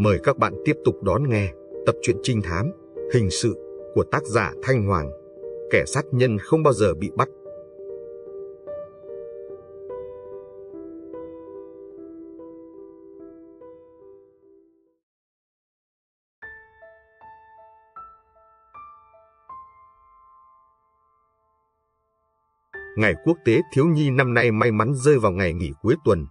Mời các bạn tiếp tục đón nghe tập truyện trinh thám, hình sự của tác giả Thanh Hoàng. Kẻ sát nhân không bao giờ bị bắt. Ngày quốc tế thiếu nhi năm nay may mắn rơi vào ngày nghỉ cuối tuần.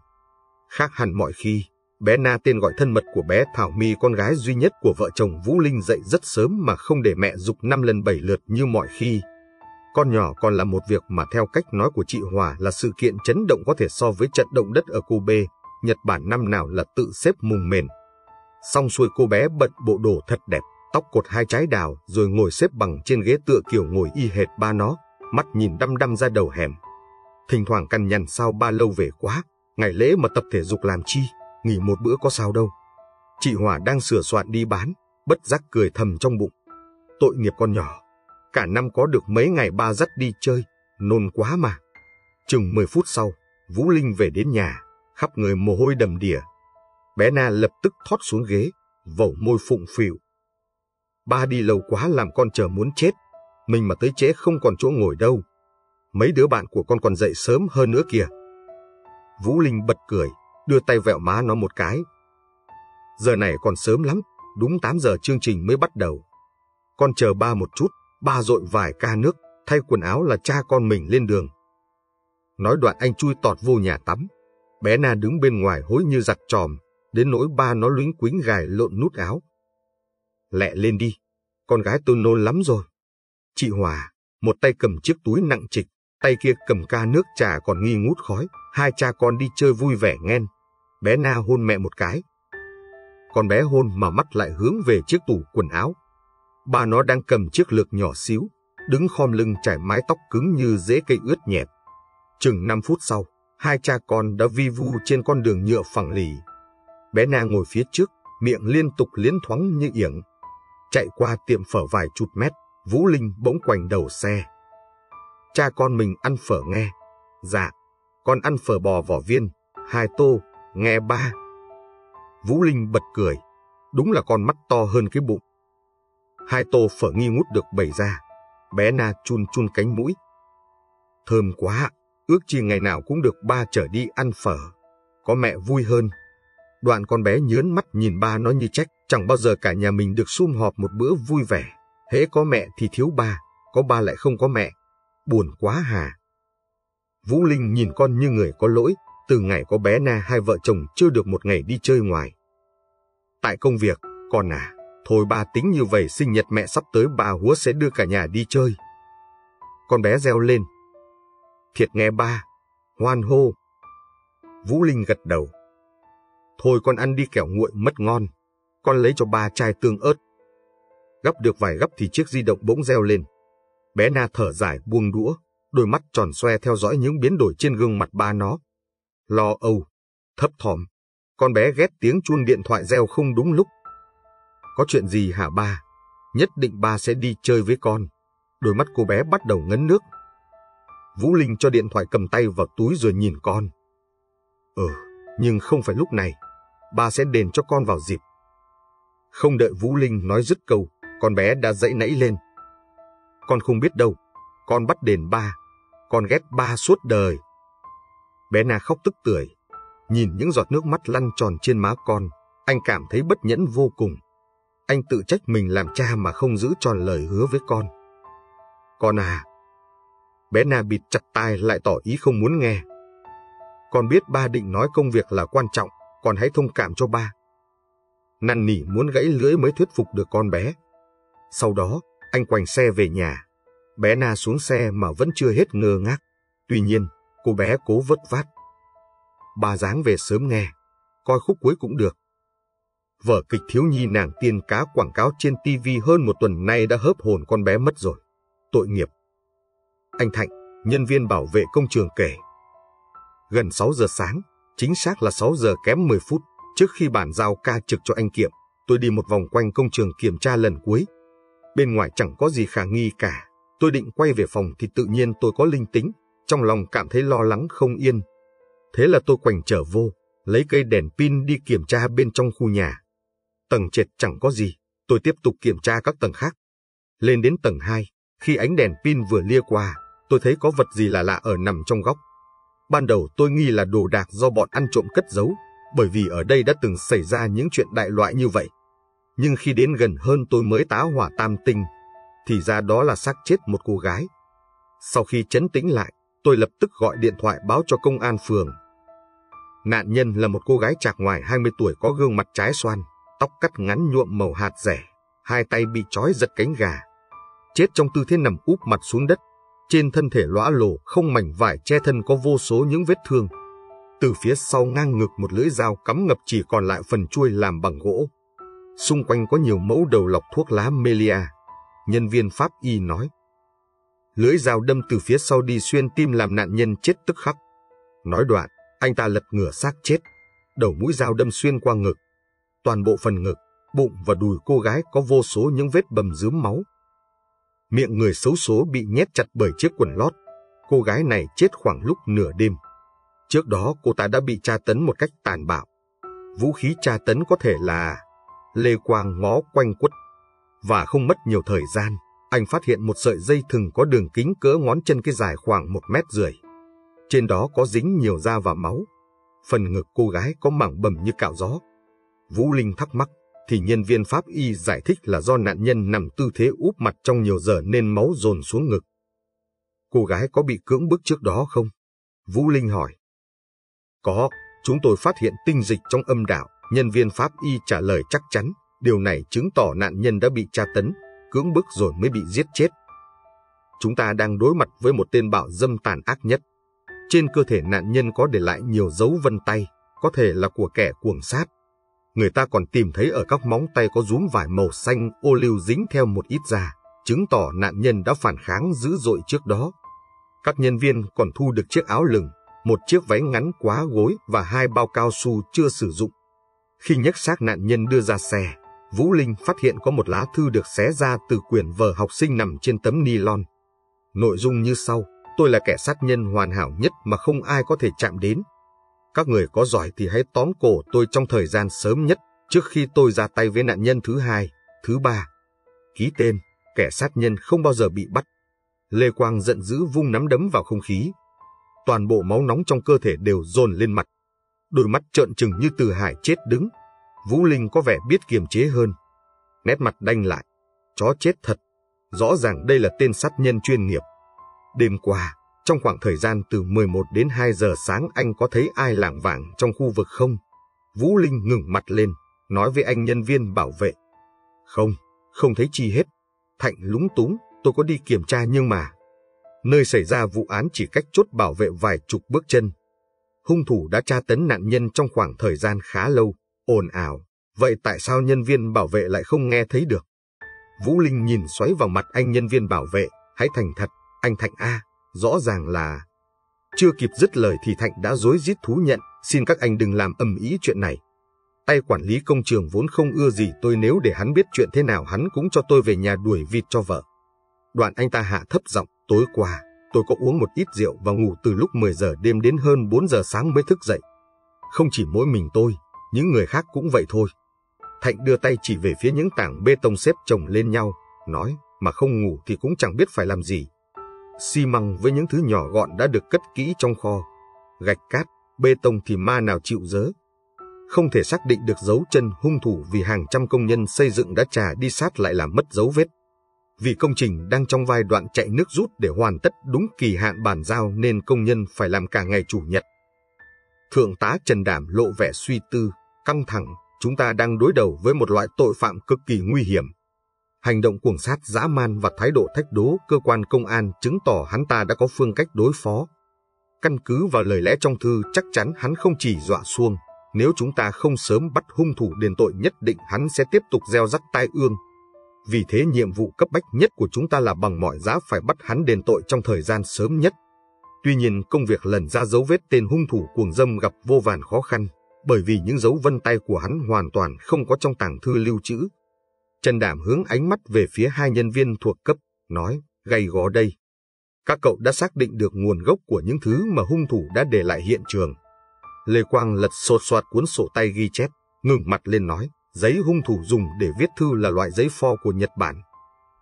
Khác hẳn mọi khi, Bé Na tên gọi thân mật của bé Thảo My con gái duy nhất của vợ chồng Vũ Linh dậy rất sớm mà không để mẹ dục năm lần bảy lượt như mọi khi. Con nhỏ còn là một việc mà theo cách nói của chị Hòa là sự kiện chấn động có thể so với trận động đất ở Kobe, Nhật Bản năm nào là tự xếp mùng mền. Xong xuôi cô bé bận bộ đồ thật đẹp, tóc cột hai trái đào rồi ngồi xếp bằng trên ghế tựa kiểu ngồi y hệt ba nó, mắt nhìn đăm đăm ra đầu hẻm. Thỉnh thoảng căn nhằn sao ba lâu về quá, ngày lễ mà tập thể dục làm chi nghỉ một bữa có sao đâu. Chị Hòa đang sửa soạn đi bán, bất giác cười thầm trong bụng. Tội nghiệp con nhỏ, cả năm có được mấy ngày ba dắt đi chơi, nôn quá mà. Chừng 10 phút sau, Vũ Linh về đến nhà, khắp người mồ hôi đầm đìa. Bé Na lập tức thoát xuống ghế, vẩu môi phụng phịu. Ba đi lâu quá làm con chờ muốn chết, mình mà tới trễ không còn chỗ ngồi đâu. Mấy đứa bạn của con còn dậy sớm hơn nữa kìa. Vũ Linh bật cười, đưa tay vẹo má nó một cái. Giờ này còn sớm lắm, đúng 8 giờ chương trình mới bắt đầu. Con chờ ba một chút, ba dội vài ca nước, thay quần áo là cha con mình lên đường. Nói đoạn anh chui tọt vô nhà tắm. Bé Na đứng bên ngoài hối như giặt tròm, đến nỗi ba nó luyến quính gài lộn nút áo. Lẹ lên đi, con gái tôi nôn lắm rồi. Chị Hòa, một tay cầm chiếc túi nặng trịch, tay kia cầm ca nước trà còn nghi ngút khói, hai cha con đi chơi vui vẻ nghen. Bé Na hôn mẹ một cái. Con bé hôn mà mắt lại hướng về chiếc tủ quần áo. Ba nó đang cầm chiếc lược nhỏ xíu, đứng khom lưng trải mái tóc cứng như rễ cây ướt nhẹp. Chừng 5 phút sau, hai cha con đã vi vu trên con đường nhựa phẳng lì. Bé Na ngồi phía trước, miệng liên tục liến thoáng như yểng. Chạy qua tiệm phở vài chục mét, Vũ Linh bỗng quành đầu xe. Cha con mình ăn phở nghe. Dạ, con ăn phở bò vỏ viên, hai tô, nghe ba. Vũ Linh bật cười, đúng là con mắt to hơn cái bụng. Hai tô phở nghi ngút được bày ra, bé Na chun chun cánh mũi. Thơm quá, ước chi ngày nào cũng được ba trở đi ăn phở. Có mẹ vui hơn. Đoạn con bé nhớn mắt nhìn ba nó như trách, chẳng bao giờ cả nhà mình được sum họp một bữa vui vẻ. Hễ có mẹ thì thiếu ba, có ba lại không có mẹ. Buồn quá hà. Vũ Linh nhìn con như người có lỗi, từ ngày có bé Na hai vợ chồng chưa được một ngày đi chơi ngoài. Tại công việc, con à, thôi ba tính như vậy sinh nhật mẹ sắp tới bà húa sẽ đưa cả nhà đi chơi. Con bé reo lên. Thiệt nghe ba, hoan hô. Vũ Linh gật đầu. Thôi con ăn đi kẻo nguội mất ngon, con lấy cho ba chai tương ớt. Gấp được vài gấp thì chiếc di động bỗng reo lên. Bé Na thở dài buông đũa, đôi mắt tròn xoe theo dõi những biến đổi trên gương mặt ba nó. Lo âu, thấp thỏm, con bé ghét tiếng chuông điện thoại reo không đúng lúc. Có chuyện gì hả ba? Nhất định ba sẽ đi chơi với con. Đôi mắt cô bé bắt đầu ngấn nước. Vũ Linh cho điện thoại cầm tay vào túi rồi nhìn con. Ừ, nhưng không phải lúc này. Ba sẽ đền cho con vào dịp. Không đợi Vũ Linh nói dứt câu, con bé đã dậy nảy lên. Con không biết đâu, con bắt đền ba, con ghét ba suốt đời. Bé Na khóc tức tưởi, nhìn những giọt nước mắt lăn tròn trên má con, anh cảm thấy bất nhẫn vô cùng. Anh tự trách mình làm cha mà không giữ tròn lời hứa với con. Con à, bé Na bịt chặt tai lại tỏ ý không muốn nghe. Con biết ba định nói công việc là quan trọng, con hãy thông cảm cho ba. Năn nỉ muốn gãy lưỡi mới thuyết phục được con bé. Sau đó, anh quành xe về nhà. Bé Na xuống xe mà vẫn chưa hết ngơ ngác. Tuy nhiên, cô bé cố vất vát. Bà dáng về sớm nghe, coi khúc cuối cũng được. Vở kịch thiếu nhi nàng tiên cá quảng cáo trên TV hơn một tuần nay đã hớp hồn con bé mất rồi. Tội nghiệp. Anh Thạnh, nhân viên bảo vệ công trường kể. Gần 6 giờ sáng, chính xác là 6 giờ kém 10 phút, trước khi bản giao ca trực cho anh Kiệm, tôi đi một vòng quanh công trường kiểm tra lần cuối. Bên ngoài chẳng có gì khả nghi cả. Tôi định quay về phòng thì tự nhiên tôi có linh tính, trong lòng cảm thấy lo lắng không yên. Thế là tôi quành trở vô, lấy cây đèn pin đi kiểm tra bên trong khu nhà. Tầng trệt chẳng có gì, tôi tiếp tục kiểm tra các tầng khác. Lên đến tầng 2, khi ánh đèn pin vừa lia qua, tôi thấy có vật gì lạ lạ ở nằm trong góc. Ban đầu tôi nghi là đồ đạc do bọn ăn trộm cất giấu, bởi vì ở đây đã từng xảy ra những chuyện đại loại như vậy. Nhưng khi đến gần hơn tôi mới tá hỏa tam tinh, thì ra đó là xác chết một cô gái. Sau khi chấn tĩnh lại, tôi lập tức gọi điện thoại báo cho công an phường. Nạn nhân là một cô gái chạc ngoài 20 tuổi có gương mặt trái xoan, tóc cắt ngắn nhuộm màu hạt rẻ, hai tay bị trói giật cánh gà. Chết trong tư thế nằm úp mặt xuống đất, trên thân thể lõa lồ không mảnh vải che thân có vô số những vết thương. Từ phía sau ngang ngực một lưỡi dao cắm ngập chỉ còn lại phần chuôi làm bằng gỗ. Xung quanh có nhiều mẫu đầu lọc thuốc lá Melia. Nhân viên pháp y nói. Lưỡi dao đâm từ phía sau đi xuyên tim làm nạn nhân chết tức khắc. Nói đoạn, anh ta lật ngửa xác chết. Đầu mũi dao đâm xuyên qua ngực. Toàn bộ phần ngực, bụng và đùi cô gái có vô số những vết bầm dướm máu. Miệng người xấu số bị nhét chặt bởi chiếc quần lót. Cô gái này chết khoảng lúc nửa đêm. Trước đó cô ta đã bị tra tấn một cách tàn bạo. Vũ khí tra tấn có thể là lê quang ngó quanh quất. Và không mất nhiều thời gian, anh phát hiện một sợi dây thừng có đường kính cỡ ngón chân cái dài khoảng một mét rưỡi. Trên đó có dính nhiều da và máu. Phần ngực cô gái có mảng bầm như cạo gió. Vũ Linh thắc mắc, thì nhân viên pháp y giải thích là do nạn nhân nằm tư thế úp mặt trong nhiều giờ nên máu dồn xuống ngực. Cô gái có bị cưỡng bức trước đó không? Vũ Linh hỏi. Có, chúng tôi phát hiện tinh dịch trong âm đạo, nhân viên pháp y trả lời chắc chắn, điều này chứng tỏ nạn nhân đã bị tra tấn, cưỡng bức rồi mới bị giết chết. Chúng ta đang đối mặt với một tên bạo dâm tàn ác nhất. Trên cơ thể nạn nhân có để lại nhiều dấu vân tay, có thể là của kẻ cuồng sát. Người ta còn tìm thấy ở các móng tay có rúm vải màu xanh ô liu dính theo một ít da, chứng tỏ nạn nhân đã phản kháng dữ dội trước đó. Các nhân viên còn thu được chiếc áo lừng, một chiếc váy ngắn quá gối và hai bao cao su chưa sử dụng. Khi nhấc xác nạn nhân đưa ra xe, Vũ Linh phát hiện có một lá thư được xé ra từ quyển vở học sinh nằm trên tấm nylon. Nội dung như sau, tôi là kẻ sát nhân hoàn hảo nhất mà không ai có thể chạm đến. Các người có giỏi thì hãy tóm cổ tôi trong thời gian sớm nhất, trước khi tôi ra tay với nạn nhân thứ hai, thứ ba. Ký tên, kẻ sát nhân không bao giờ bị bắt. Lê Quang giận dữ vung nắm đấm vào không khí. Toàn bộ máu nóng trong cơ thể đều dồn lên mặt. Đôi mắt trợn trừng như từ hải chết đứng. Vũ Linh có vẻ biết kiềm chế hơn. Nét mặt đanh lại. Chó chết thật. Rõ ràng đây là tên sát nhân chuyên nghiệp. Đêm qua, trong khoảng thời gian từ 11 đến 2 giờ sáng anh có thấy ai lảng vảng trong khu vực không? Vũ Linh ngừng mặt lên, nói với anh nhân viên bảo vệ. Không, không thấy chi hết. Thạnh lúng túng, tôi có đi kiểm tra nhưng mà... Nơi xảy ra vụ án chỉ cách chốt bảo vệ vài chục bước chân. Hung thủ đã tra tấn nạn nhân trong khoảng thời gian khá lâu, ồn ào. Vậy tại sao nhân viên bảo vệ lại không nghe thấy được? Vũ Linh nhìn xoáy vào mặt anh nhân viên bảo vệ, hãy thành thật, anh Thạnh A, rõ ràng là... Chưa kịp dứt lời thì Thạnh đã dối rít thú nhận, xin các anh đừng làm ầm ý chuyện này. Tay quản lý công trường vốn không ưa gì tôi nếu để hắn biết chuyện thế nào hắn cũng cho tôi về nhà đuổi vịt cho vợ. Đoạn anh ta hạ thấp giọng, tối qua, tôi có uống một ít rượu và ngủ từ lúc 10 giờ đêm đến hơn 4 giờ sáng mới thức dậy. Không chỉ mỗi mình tôi, những người khác cũng vậy thôi. Thạnh đưa tay chỉ về phía những tảng bê tông xếp chồng lên nhau, nói, mà không ngủ thì cũng chẳng biết phải làm gì xi măng với những thứ nhỏ gọn đã được cất kỹ trong kho. Gạch cát, bê tông thì ma nào chịu dớ. Không thể xác định được dấu chân hung thủ vì hàng trăm công nhân xây dựng đã trà đi sát lại làm mất dấu vết. Vì công trình đang trong vai đoạn chạy nước rút để hoàn tất đúng kỳ hạn bàn giao nên công nhân phải làm cả ngày chủ nhật. Thượng tá Trần Đảm lộ vẻ suy tư, căng thẳng, chúng ta đang đối đầu với một loại tội phạm cực kỳ nguy hiểm Hành động cuồng sát dã man và thái độ thách đố cơ quan công an chứng tỏ hắn ta đã có phương cách đối phó. Căn cứ vào lời lẽ trong thư chắc chắn hắn không chỉ dọa xuông, nếu chúng ta không sớm bắt hung thủ đền tội nhất định hắn sẽ tiếp tục gieo rắc tai ương. Vì thế nhiệm vụ cấp bách nhất của chúng ta là bằng mọi giá phải bắt hắn đền tội trong thời gian sớm nhất. Tuy nhiên công việc lần ra dấu vết tên hung thủ cuồng dâm gặp vô vàn khó khăn, bởi vì những dấu vân tay của hắn hoàn toàn không có trong tàng thư lưu trữ. Trần Đảm hướng ánh mắt về phía hai nhân viên thuộc cấp, nói, Gây gó đây. Các cậu đã xác định được nguồn gốc của những thứ mà hung thủ đã để lại hiện trường. Lê Quang lật sột soạt cuốn sổ tay ghi chép, ngừng mặt lên nói, Giấy hung thủ dùng để viết thư là loại giấy pho của Nhật Bản.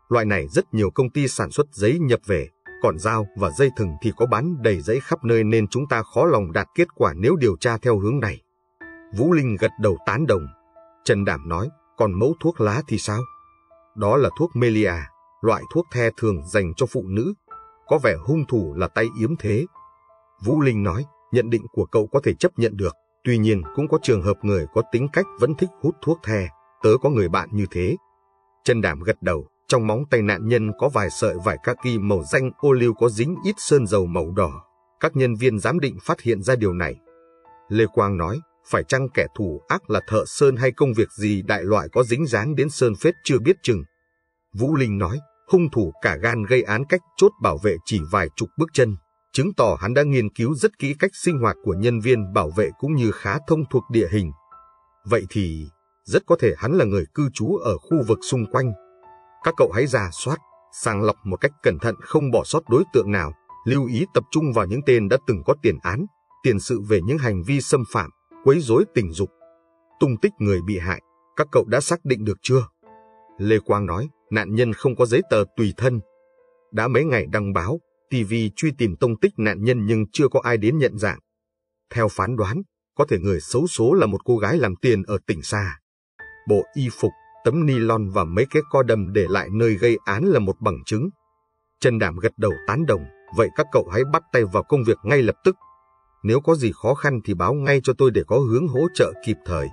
Loại này rất nhiều công ty sản xuất giấy nhập về, còn dao và dây thừng thì có bán đầy rẫy khắp nơi nên chúng ta khó lòng đạt kết quả nếu điều tra theo hướng này. Vũ Linh gật đầu tán đồng. Trần Đảm nói, còn mẫu thuốc lá thì sao? Đó là thuốc Melia, loại thuốc the thường dành cho phụ nữ. Có vẻ hung thủ là tay yếm thế. Vũ Linh nói, nhận định của cậu có thể chấp nhận được. Tuy nhiên cũng có trường hợp người có tính cách vẫn thích hút thuốc the. Tớ có người bạn như thế. Trần Đảm gật đầu. Trong móng tay nạn nhân có vài sợi vải kaki màu xanh ô liu có dính ít sơn dầu màu đỏ. Các nhân viên giám định phát hiện ra điều này. Lê Quang nói, phải chăng kẻ thủ ác là thợ sơn hay công việc gì đại loại có dính dáng đến sơn phết chưa biết chừng. Vũ Linh nói, hung thủ cả gan gây án cách chốt bảo vệ chỉ vài chục bước chân, chứng tỏ hắn đã nghiên cứu rất kỹ cách sinh hoạt của nhân viên bảo vệ cũng như khá thông thuộc địa hình. Vậy thì, rất có thể hắn là người cư trú ở khu vực xung quanh. Các cậu hãy ra soát, sàng lọc một cách cẩn thận không bỏ sót đối tượng nào, lưu ý tập trung vào những tên đã từng có tiền án, tiền sự về những hành vi xâm phạm, quấy rối tình dục. Tung tích người bị hại, các cậu đã xác định được chưa? Lê Quang nói, nạn nhân không có giấy tờ tùy thân. Đã mấy ngày đăng báo, TV truy tìm tông tích nạn nhân nhưng chưa có ai đến nhận dạng. Theo phán đoán, có thể người xấu số là một cô gái làm tiền ở tỉnh xa. Bộ y phục, tấm nylon và mấy cái co đầm để lại nơi gây án là một bằng chứng. Trần Đảm gật đầu tán đồng, vậy các cậu hãy bắt tay vào công việc ngay lập tức. Nếu có gì khó khăn thì báo ngay cho tôi để có hướng hỗ trợ kịp thời.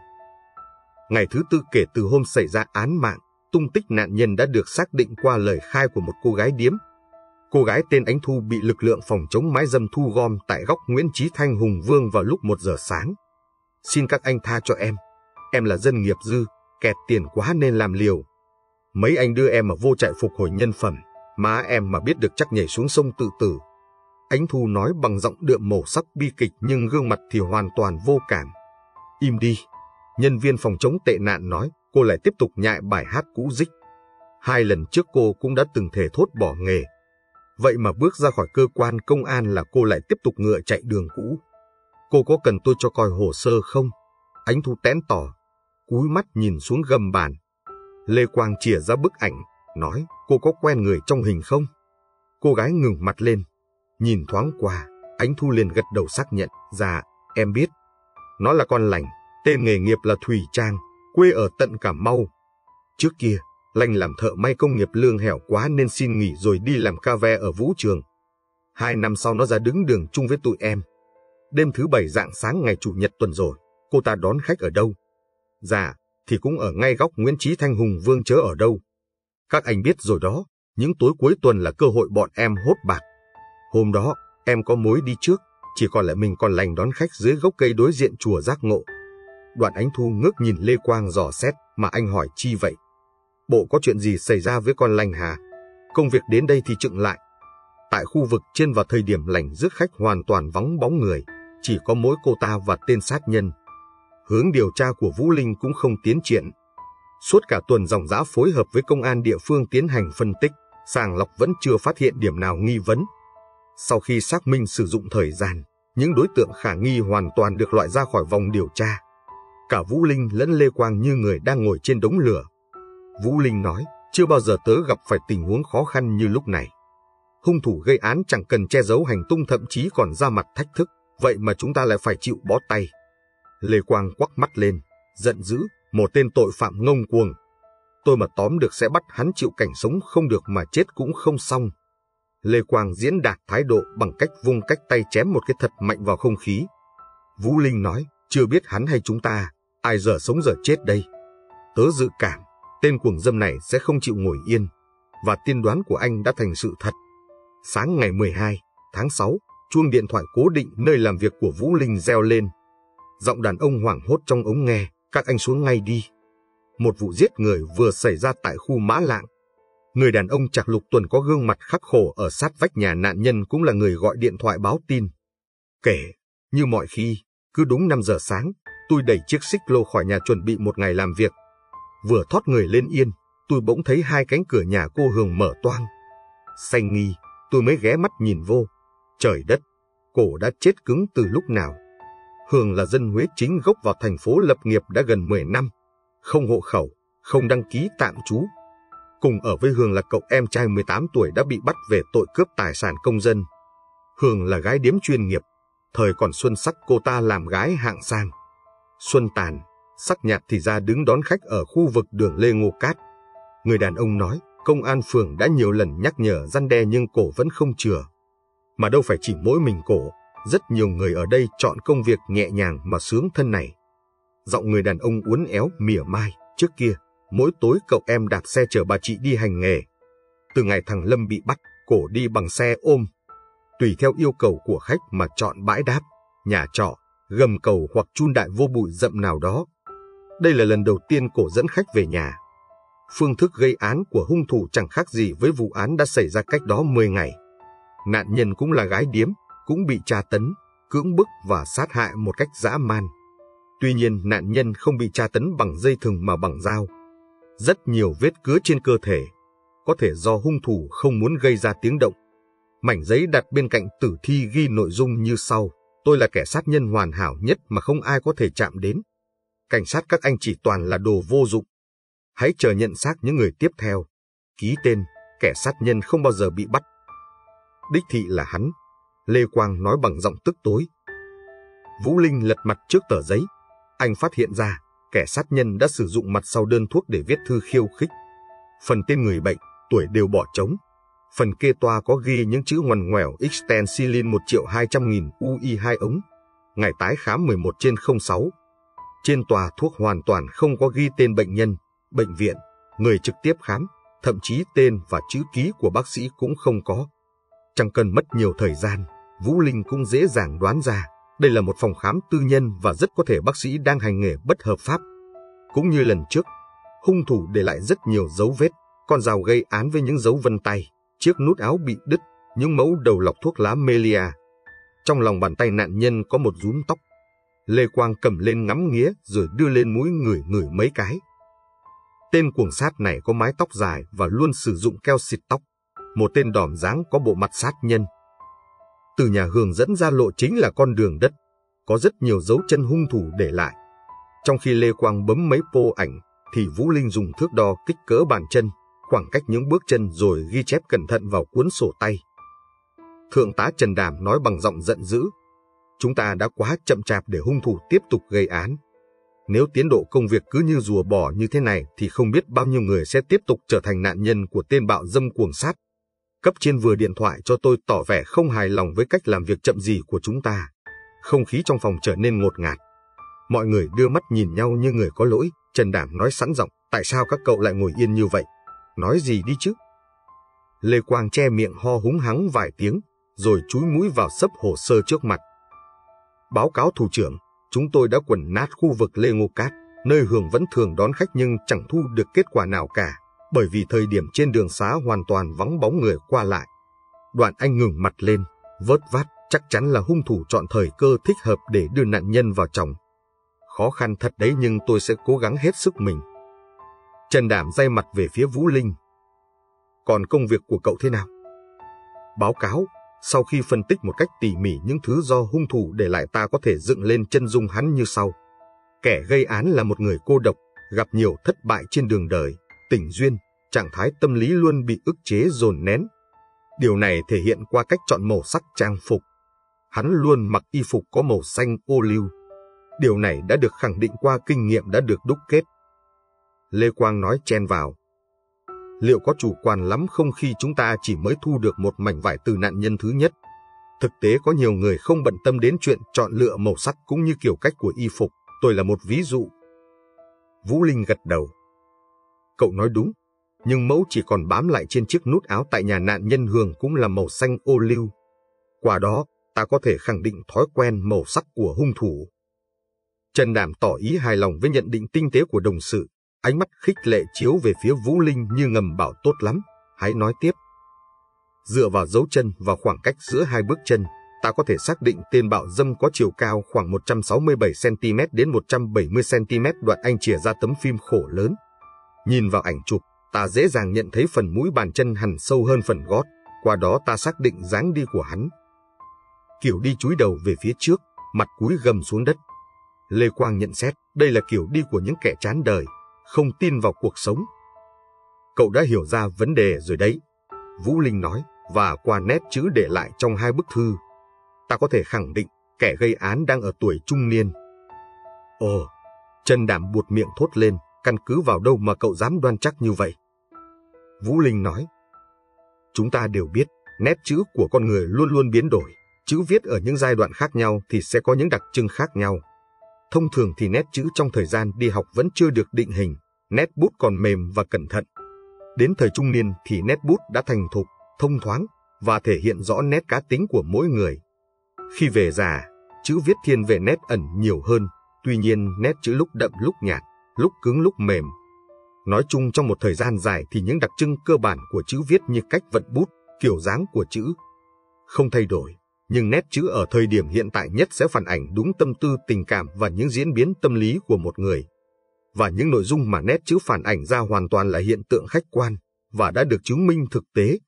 Ngày thứ tư kể từ hôm xảy ra án mạng, tung tích nạn nhân đã được xác định qua lời khai của một cô gái điếm. Cô gái tên Ánh Thu bị lực lượng phòng chống mái dâm thu gom tại góc Nguyễn Trí Thanh Hùng Vương vào lúc 1 giờ sáng. Xin các anh tha cho em. Em là dân nghiệp dư, kẹt tiền quá nên làm liều. Mấy anh đưa em mà vô chạy phục hồi nhân phẩm, má em mà biết được chắc nhảy xuống sông tự tử. Ánh Thu nói bằng giọng đượm màu sắc bi kịch nhưng gương mặt thì hoàn toàn vô cảm. Im đi. Nhân viên phòng chống tệ nạn nói, cô lại tiếp tục nhại bài hát cũ dích. Hai lần trước cô cũng đã từng thể thốt bỏ nghề. Vậy mà bước ra khỏi cơ quan công an là cô lại tiếp tục ngựa chạy đường cũ. Cô có cần tôi cho coi hồ sơ không? Ánh Thu tén tỏ, cúi mắt nhìn xuống gầm bàn. Lê Quang chìa ra bức ảnh, nói cô có quen người trong hình không? Cô gái ngừng mặt lên, nhìn thoáng qua, ánh thu liền gật đầu xác nhận, dạ, em biết. Nó là con lành, tên nghề nghiệp là Thủy Trang, quê ở tận Cà Mau. Trước kia, lành làm thợ may công nghiệp lương hẻo quá nên xin nghỉ rồi đi làm ca ve ở vũ trường. Hai năm sau nó ra đứng đường chung với tụi em. Đêm thứ bảy dạng sáng ngày Chủ nhật tuần rồi, cô ta đón khách ở đâu? Dạ, thì cũng ở ngay góc Nguyễn Trí Thanh Hùng Vương chớ ở đâu. Các anh biết rồi đó, những tối cuối tuần là cơ hội bọn em hốt bạc. Hôm đó, em có mối đi trước, chỉ còn lại mình còn lành đón khách dưới gốc cây đối diện chùa giác ngộ. Đoạn ánh thu ngước nhìn Lê Quang dò xét mà anh hỏi chi vậy? Bộ có chuyện gì xảy ra với con lành hà? Công việc đến đây thì chựng lại. Tại khu vực trên vào thời điểm lành rước khách hoàn toàn vắng bóng người, chỉ có mỗi cô ta và tên sát nhân hướng điều tra của Vũ Linh cũng không tiến triển. Suốt cả tuần dòng giã phối hợp với công an địa phương tiến hành phân tích, sàng lọc vẫn chưa phát hiện điểm nào nghi vấn. Sau khi xác minh sử dụng thời gian, những đối tượng khả nghi hoàn toàn được loại ra khỏi vòng điều tra. Cả Vũ Linh lẫn Lê Quang như người đang ngồi trên đống lửa. Vũ Linh nói, chưa bao giờ tớ gặp phải tình huống khó khăn như lúc này. Hung thủ gây án chẳng cần che giấu hành tung thậm chí còn ra mặt thách thức, vậy mà chúng ta lại phải chịu bó tay. Lê Quang quắc mắt lên, giận dữ, một tên tội phạm ngông cuồng. Tôi mà tóm được sẽ bắt hắn chịu cảnh sống không được mà chết cũng không xong. Lê Quang diễn đạt thái độ bằng cách vung cách tay chém một cái thật mạnh vào không khí. Vũ Linh nói, chưa biết hắn hay chúng ta, ai giờ sống giờ chết đây. Tớ dự cảm, tên cuồng dâm này sẽ không chịu ngồi yên, và tiên đoán của anh đã thành sự thật. Sáng ngày 12 tháng 6, chuông điện thoại cố định nơi làm việc của Vũ Linh reo lên. Giọng đàn ông hoảng hốt trong ống nghe, các anh xuống ngay đi. Một vụ giết người vừa xảy ra tại khu Mã Lạng. Người đàn ông Trạc Lục Tuần có gương mặt khắc khổ ở sát vách nhà nạn nhân cũng là người gọi điện thoại báo tin. Kể, như mọi khi, cứ đúng 5 giờ sáng, tôi đẩy chiếc xích lô khỏi nhà chuẩn bị một ngày làm việc. Vừa thoát người lên yên, tôi bỗng thấy hai cánh cửa nhà cô Hường mở toang. Xanh nghi, tôi mới ghé mắt nhìn vô. Trời đất, cổ đã chết cứng từ lúc nào. Hường là dân Huế chính gốc vào thành phố lập nghiệp đã gần 10 năm. không hộ khẩu, không đăng ký tạm trú. Cùng ở với Hường là cậu em trai 18 tuổi đã bị bắt về tội cướp tài sản công dân. Hường là gái điếm chuyên nghiệp, thời còn Xuân sắc cô ta làm gái hạng sang. Xuân tàn, sắc nhạt thì ra đứng đón khách ở khu vực đường Lê Ngô Cát. Người đàn ông nói, công an phường đã nhiều lần nhắc nhở răn đe nhưng cổ vẫn không chừa. Mà đâu phải chỉ mỗi mình cổ, rất nhiều người ở đây chọn công việc nhẹ nhàng mà sướng thân này. Giọng người đàn ông uốn éo mỉa mai, trước kia, mỗi tối cậu em đạp xe chở bà chị đi hành nghề. Từ ngày thằng Lâm bị bắt, cổ đi bằng xe ôm. Tùy theo yêu cầu của khách mà chọn bãi đáp, nhà trọ, gầm cầu hoặc chun đại vô bụi rậm nào đó. Đây là lần đầu tiên cổ dẫn khách về nhà. Phương thức gây án của hung thủ chẳng khác gì với vụ án đã xảy ra cách đó 10 ngày. Nạn nhân cũng là gái điếm, cũng bị tra tấn, cưỡng bức và sát hại một cách dã man. Tuy nhiên nạn nhân không bị tra tấn bằng dây thừng mà bằng dao. Rất nhiều vết cứa trên cơ thể, có thể do hung thủ không muốn gây ra tiếng động. Mảnh giấy đặt bên cạnh tử thi ghi nội dung như sau, tôi là kẻ sát nhân hoàn hảo nhất mà không ai có thể chạm đến. Cảnh sát các anh chỉ toàn là đồ vô dụng. Hãy chờ nhận xác những người tiếp theo. Ký tên, kẻ sát nhân không bao giờ bị bắt. Đích thị là hắn. Lê Quang nói bằng giọng tức tối. Vũ Linh lật mặt trước tờ giấy. Anh phát hiện ra, kẻ sát nhân đã sử dụng mặt sau đơn thuốc để viết thư khiêu khích. Phần tên người bệnh, tuổi đều bỏ trống. Phần kê toa có ghi những chữ ngoằn ngoèo Xtensilin 1 triệu 200 nghìn UI 2 ống. Ngày tái khám 11 trên 06. Trên tòa thuốc hoàn toàn không có ghi tên bệnh nhân, bệnh viện, người trực tiếp khám, thậm chí tên và chữ ký của bác sĩ cũng không có. Chẳng cần mất nhiều thời gian, Vũ Linh cũng dễ dàng đoán ra đây là một phòng khám tư nhân và rất có thể bác sĩ đang hành nghề bất hợp pháp. Cũng như lần trước, hung thủ để lại rất nhiều dấu vết, con dao gây án với những dấu vân tay, chiếc nút áo bị đứt, những mẫu đầu lọc thuốc lá Melia. Trong lòng bàn tay nạn nhân có một rúm tóc. Lê Quang cầm lên ngắm nghía rồi đưa lên mũi người người mấy cái. Tên cuồng sát này có mái tóc dài và luôn sử dụng keo xịt tóc. Một tên đỏm dáng có bộ mặt sát nhân. Từ nhà Hường dẫn ra lộ chính là con đường đất. Có rất nhiều dấu chân hung thủ để lại. Trong khi Lê Quang bấm mấy pô ảnh, thì Vũ Linh dùng thước đo kích cỡ bàn chân, khoảng cách những bước chân rồi ghi chép cẩn thận vào cuốn sổ tay. Thượng tá Trần Đàm nói bằng giọng giận dữ. Chúng ta đã quá chậm chạp để hung thủ tiếp tục gây án. Nếu tiến độ công việc cứ như rùa bò như thế này thì không biết bao nhiêu người sẽ tiếp tục trở thành nạn nhân của tên bạo dâm cuồng sát. Cấp trên vừa điện thoại cho tôi tỏ vẻ không hài lòng với cách làm việc chậm gì của chúng ta. Không khí trong phòng trở nên ngột ngạt. Mọi người đưa mắt nhìn nhau như người có lỗi. Trần Đảm nói sẵn giọng, tại sao các cậu lại ngồi yên như vậy? Nói gì đi chứ? Lê Quang che miệng ho húng hắng vài tiếng, rồi chúi mũi vào sấp hồ sơ trước mặt. Báo cáo thủ trưởng, chúng tôi đã quần nát khu vực Lê Ngô Cát, nơi Hường vẫn thường đón khách nhưng chẳng thu được kết quả nào cả, bởi vì thời điểm trên đường xá hoàn toàn vắng bóng người qua lại. Đoạn anh ngừng mặt lên, vớt vát, chắc chắn là hung thủ chọn thời cơ thích hợp để đưa nạn nhân vào chồng. Khó khăn thật đấy nhưng tôi sẽ cố gắng hết sức mình. Trần Đảm day mặt về phía Vũ Linh. Còn công việc của cậu thế nào? Báo cáo, sau khi phân tích một cách tỉ mỉ những thứ do hung thủ để lại ta có thể dựng lên chân dung hắn như sau. Kẻ gây án là một người cô độc, gặp nhiều thất bại trên đường đời, tình duyên, trạng thái tâm lý luôn bị ức chế dồn nén. Điều này thể hiện qua cách chọn màu sắc trang phục. Hắn luôn mặc y phục có màu xanh ô liu. Điều này đã được khẳng định qua kinh nghiệm đã được đúc kết. Lê Quang nói chen vào. Liệu có chủ quan lắm không khi chúng ta chỉ mới thu được một mảnh vải từ nạn nhân thứ nhất? Thực tế có nhiều người không bận tâm đến chuyện chọn lựa màu sắc cũng như kiểu cách của y phục. Tôi là một ví dụ. Vũ Linh gật đầu. Cậu nói đúng, nhưng mẫu chỉ còn bám lại trên chiếc nút áo tại nhà nạn nhân Hường cũng là màu xanh ô liu. Qua đó, ta có thể khẳng định thói quen màu sắc của hung thủ. Trần Đàm tỏ ý hài lòng với nhận định tinh tế của đồng sự, ánh mắt khích lệ chiếu về phía Vũ Linh như ngầm bảo tốt lắm, hãy nói tiếp. Dựa vào dấu chân và khoảng cách giữa hai bước chân, ta có thể xác định tên bạo dâm có chiều cao khoảng 167cm đến 170cm đoạn anh chìa ra tấm phim khổ lớn. Nhìn vào ảnh chụp, ta dễ dàng nhận thấy phần mũi bàn chân hằn sâu hơn phần gót, qua đó ta xác định dáng đi của hắn. Kiểu đi chúi đầu về phía trước, mặt cúi gầm xuống đất. Lê Quang nhận xét, đây là kiểu đi của những kẻ chán đời, không tin vào cuộc sống. Cậu đã hiểu ra vấn đề rồi đấy, Vũ Linh nói, và qua nét chữ để lại trong hai bức thư. Ta có thể khẳng định kẻ gây án đang ở tuổi trung niên. Ồ, Trần Đảm buột miệng thốt lên, căn cứ vào đâu mà cậu dám đoan chắc như vậy? Vũ Linh nói, chúng ta đều biết, nét chữ của con người luôn luôn biến đổi. Chữ viết ở những giai đoạn khác nhau thì sẽ có những đặc trưng khác nhau. Thông thường thì nét chữ trong thời gian đi học vẫn chưa được định hình, nét bút còn mềm và cẩn thận. Đến thời trung niên thì nét bút đã thành thục, thông thoáng và thể hiện rõ nét cá tính của mỗi người. Khi về già, chữ viết thiên về nét ẩn nhiều hơn, tuy nhiên nét chữ lúc đậm lúc nhạt, lúc cứng lúc mềm. Nói chung trong một thời gian dài thì những đặc trưng cơ bản của chữ viết như cách vận bút, kiểu dáng của chữ không thay đổi, nhưng nét chữ ở thời điểm hiện tại nhất sẽ phản ảnh đúng tâm tư tình cảm và những diễn biến tâm lý của một người. Và những nội dung mà nét chữ phản ảnh ra hoàn toàn là hiện tượng khách quan và đã được chứng minh thực tế.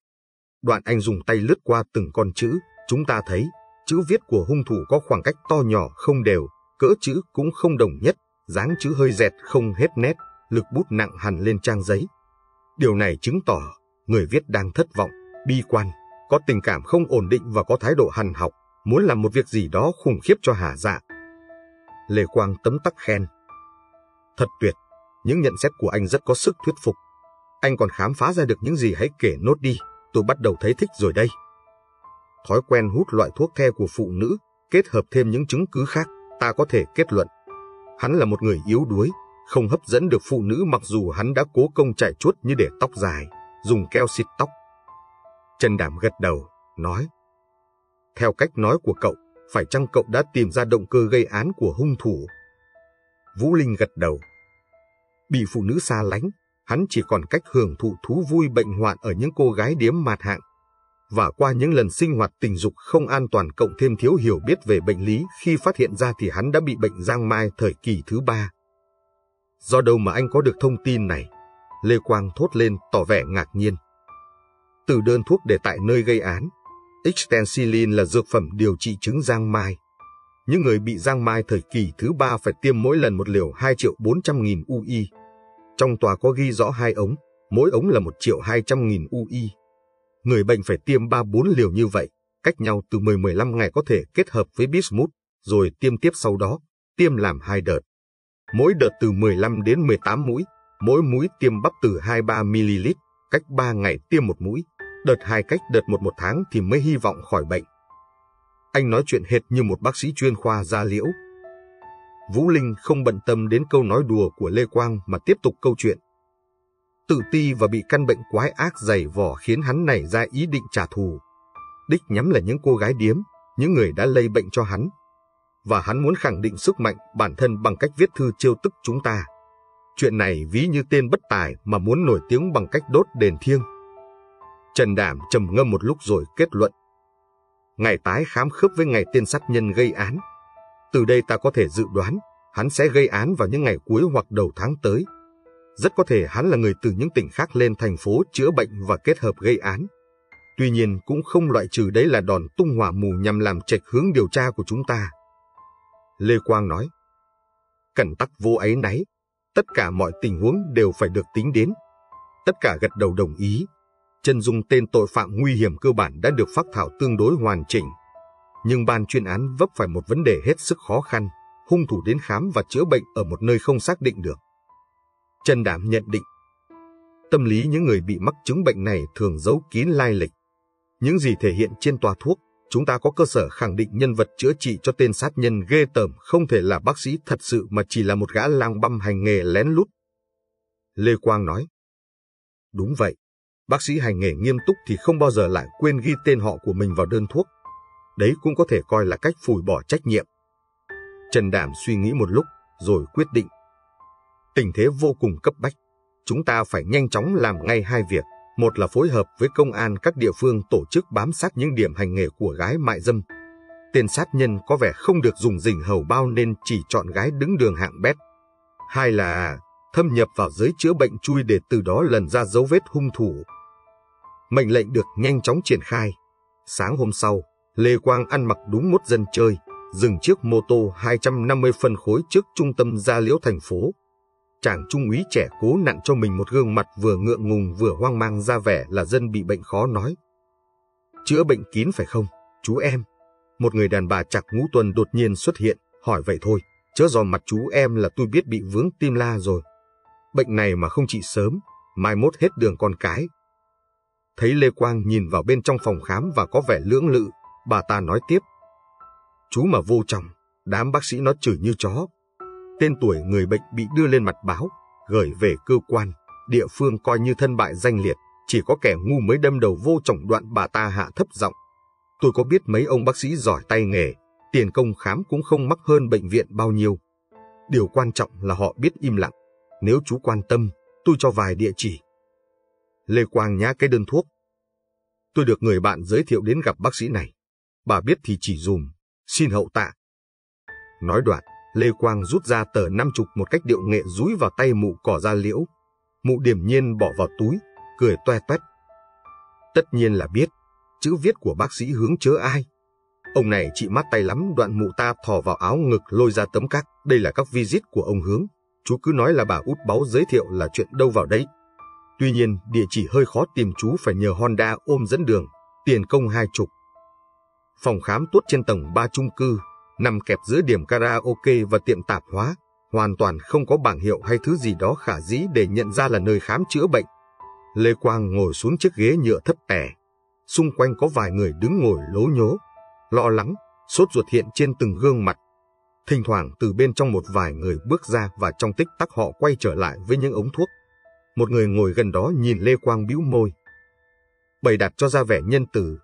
Đoạn anh dùng tay lướt qua từng con chữ, chúng ta thấy chữ viết của hung thủ có khoảng cách to nhỏ không đều, cỡ chữ cũng không đồng nhất, dáng chữ hơi dẹt không hết nét, lực bút nặng hẳn lên trang giấy. Điều này chứng tỏ người viết đang thất vọng, bi quan, có tình cảm không ổn định và có thái độ hằn học, muốn làm một việc gì đó khủng khiếp cho Hà Dạ. Lê Quang tấm tắc khen. Thật tuyệt, những nhận xét của anh rất có sức thuyết phục. Anh còn khám phá ra được những gì hãy kể nốt đi, tôi bắt đầu thấy thích rồi đây. Thói quen hút loại thuốc the của phụ nữ, kết hợp thêm những chứng cứ khác, ta có thể kết luận. Hắn là một người yếu đuối, không hấp dẫn được phụ nữ mặc dù hắn đã cố công chạy chuốt như để tóc dài, dùng keo xịt tóc. Trần Đảm gật đầu, nói. Theo cách nói của cậu, phải chăng cậu đã tìm ra động cơ gây án của hung thủ? Vũ Linh gật đầu. Bị phụ nữ xa lánh, hắn chỉ còn cách hưởng thụ thú vui bệnh hoạn ở những cô gái điếm mạt hạng. Và qua những lần sinh hoạt tình dục không an toàn cộng thêm thiếu hiểu biết về bệnh lý khi phát hiện ra thì hắn đã bị bệnh giang mai thời kỳ thứ ba. Do đâu mà anh có được thông tin này? Lê Quang thốt lên tỏ vẻ ngạc nhiên. Từ đơn thuốc để tại nơi gây án, Extensilin là dược phẩm điều trị chứng giang mai. Những người bị giang mai thời kỳ thứ ba phải tiêm mỗi lần một liều 2 triệu 400 nghìn UI. Trong tòa có ghi rõ hai ống, mỗi ống là 1 triệu 200 nghìn UI. Người bệnh phải tiêm 3-4 liều như vậy, cách nhau từ 10-15 ngày có thể kết hợp với bismuth, rồi tiêm tiếp sau đó, tiêm làm hai đợt. Mỗi đợt từ 15 đến 18 mũi, mỗi mũi tiêm bắp từ 2-3ml, cách 3 ngày tiêm một mũi, đợt hai cách đợt một một tháng thì mới hy vọng khỏi bệnh. Anh nói chuyện hệt như một bác sĩ chuyên khoa da liễu. Vũ Linh không bận tâm đến câu nói đùa của Lê Quang mà tiếp tục câu chuyện. Tự ti và bị căn bệnh quái ác dày vỏ khiến hắn nảy ra ý định trả thù. Đích nhắm là những cô gái điếm, những người đã lây bệnh cho hắn. Và hắn muốn khẳng định sức mạnh bản thân bằng cách viết thư chiêu tức chúng ta. Chuyện này ví như tên bất tài mà muốn nổi tiếng bằng cách đốt đền thiêng. Trần Đảm trầm ngâm một lúc rồi kết luận. Ngày tái khám khớp với ngày tên sát nhân gây án. Từ đây ta có thể dự đoán hắn sẽ gây án vào những ngày cuối hoặc đầu tháng tới. Rất có thể hắn là người từ những tỉnh khác lên thành phố chữa bệnh và kết hợp gây án. Tuy nhiên cũng không loại trừ đấy là đòn tung hỏa mù nhằm làm trạch hướng điều tra của chúng ta. Lê Quang nói, cẩn tắc vô ấy náy, tất cả mọi tình huống đều phải được tính đến. Tất cả gật đầu đồng ý. Chân dung tên tội phạm nguy hiểm cơ bản đã được phát thảo tương đối hoàn chỉnh. Nhưng ban chuyên án vấp phải một vấn đề hết sức khó khăn, hung thủ đến khám và chữa bệnh ở một nơi không xác định được. Trần Đảm nhận định, tâm lý những người bị mắc chứng bệnh này thường giấu kín lai lịch. Những gì thể hiện trên tòa thuốc, chúng ta có cơ sở khẳng định nhân vật chữa trị cho tên sát nhân ghê tởm không thể là bác sĩ thật sự mà chỉ là một gã lang băm hành nghề lén lút. Lê Quang nói, Đúng vậy, bác sĩ hành nghề nghiêm túc thì không bao giờ lại quên ghi tên họ của mình vào đơn thuốc. Đấy cũng có thể coi là cách phủi bỏ trách nhiệm. Trần Đảm suy nghĩ một lúc, rồi quyết định. Tình thế vô cùng cấp bách. Chúng ta phải nhanh chóng làm ngay hai việc. Một là phối hợp với công an các địa phương tổ chức bám sát những điểm hành nghề của gái mại dâm. Tên sát nhân có vẻ không được dùng dình hầu bao nên chỉ chọn gái đứng đường hạng bét. Hai là thâm nhập vào giới chữa bệnh chui để từ đó lần ra dấu vết hung thủ. Mệnh lệnh được nhanh chóng triển khai. Sáng hôm sau, Lê Quang ăn mặc đúng mốt dân chơi, dừng chiếc mô tô 250 phân khối trước trung tâm gia liễu thành phố chàng trung úy trẻ cố nặn cho mình một gương mặt vừa ngượng ngùng vừa hoang mang ra vẻ là dân bị bệnh khó nói. Chữa bệnh kín phải không, chú em? Một người đàn bà chặt ngũ tuần đột nhiên xuất hiện, hỏi vậy thôi, chớ do mặt chú em là tôi biết bị vướng tim la rồi. Bệnh này mà không trị sớm, mai mốt hết đường con cái. Thấy Lê Quang nhìn vào bên trong phòng khám và có vẻ lưỡng lự, bà ta nói tiếp. Chú mà vô trọng, đám bác sĩ nó chửi như chó. Tên tuổi người bệnh bị đưa lên mặt báo, gửi về cơ quan, địa phương coi như thân bại danh liệt, chỉ có kẻ ngu mới đâm đầu vô trọng đoạn bà ta hạ thấp giọng. Tôi có biết mấy ông bác sĩ giỏi tay nghề, tiền công khám cũng không mắc hơn bệnh viện bao nhiêu. Điều quan trọng là họ biết im lặng. Nếu chú quan tâm, tôi cho vài địa chỉ. Lê Quang nhá cái đơn thuốc. Tôi được người bạn giới thiệu đến gặp bác sĩ này. Bà biết thì chỉ dùm, xin hậu tạ. Nói đoạn, Lê Quang rút ra tờ năm chục một cách điệu nghệ rúi vào tay mụ cỏ da liễu. Mụ điểm nhiên bỏ vào túi, cười toe toét. Tất nhiên là biết, chữ viết của bác sĩ hướng chớ ai. Ông này chị mắt tay lắm đoạn mụ ta thò vào áo ngực lôi ra tấm các. Đây là các visit của ông hướng. Chú cứ nói là bà út báo giới thiệu là chuyện đâu vào đấy. Tuy nhiên, địa chỉ hơi khó tìm chú phải nhờ Honda ôm dẫn đường, tiền công hai chục. Phòng khám tuốt trên tầng 3 chung cư, nằm kẹp giữa điểm karaoke và tiệm tạp hóa, hoàn toàn không có bảng hiệu hay thứ gì đó khả dĩ để nhận ra là nơi khám chữa bệnh. Lê Quang ngồi xuống chiếc ghế nhựa thấp tẻ. Xung quanh có vài người đứng ngồi lố nhố, lo lắng, sốt ruột hiện trên từng gương mặt. Thỉnh thoảng từ bên trong một vài người bước ra và trong tích tắc họ quay trở lại với những ống thuốc. Một người ngồi gần đó nhìn Lê Quang bĩu môi. Bày đặt cho ra vẻ nhân từ,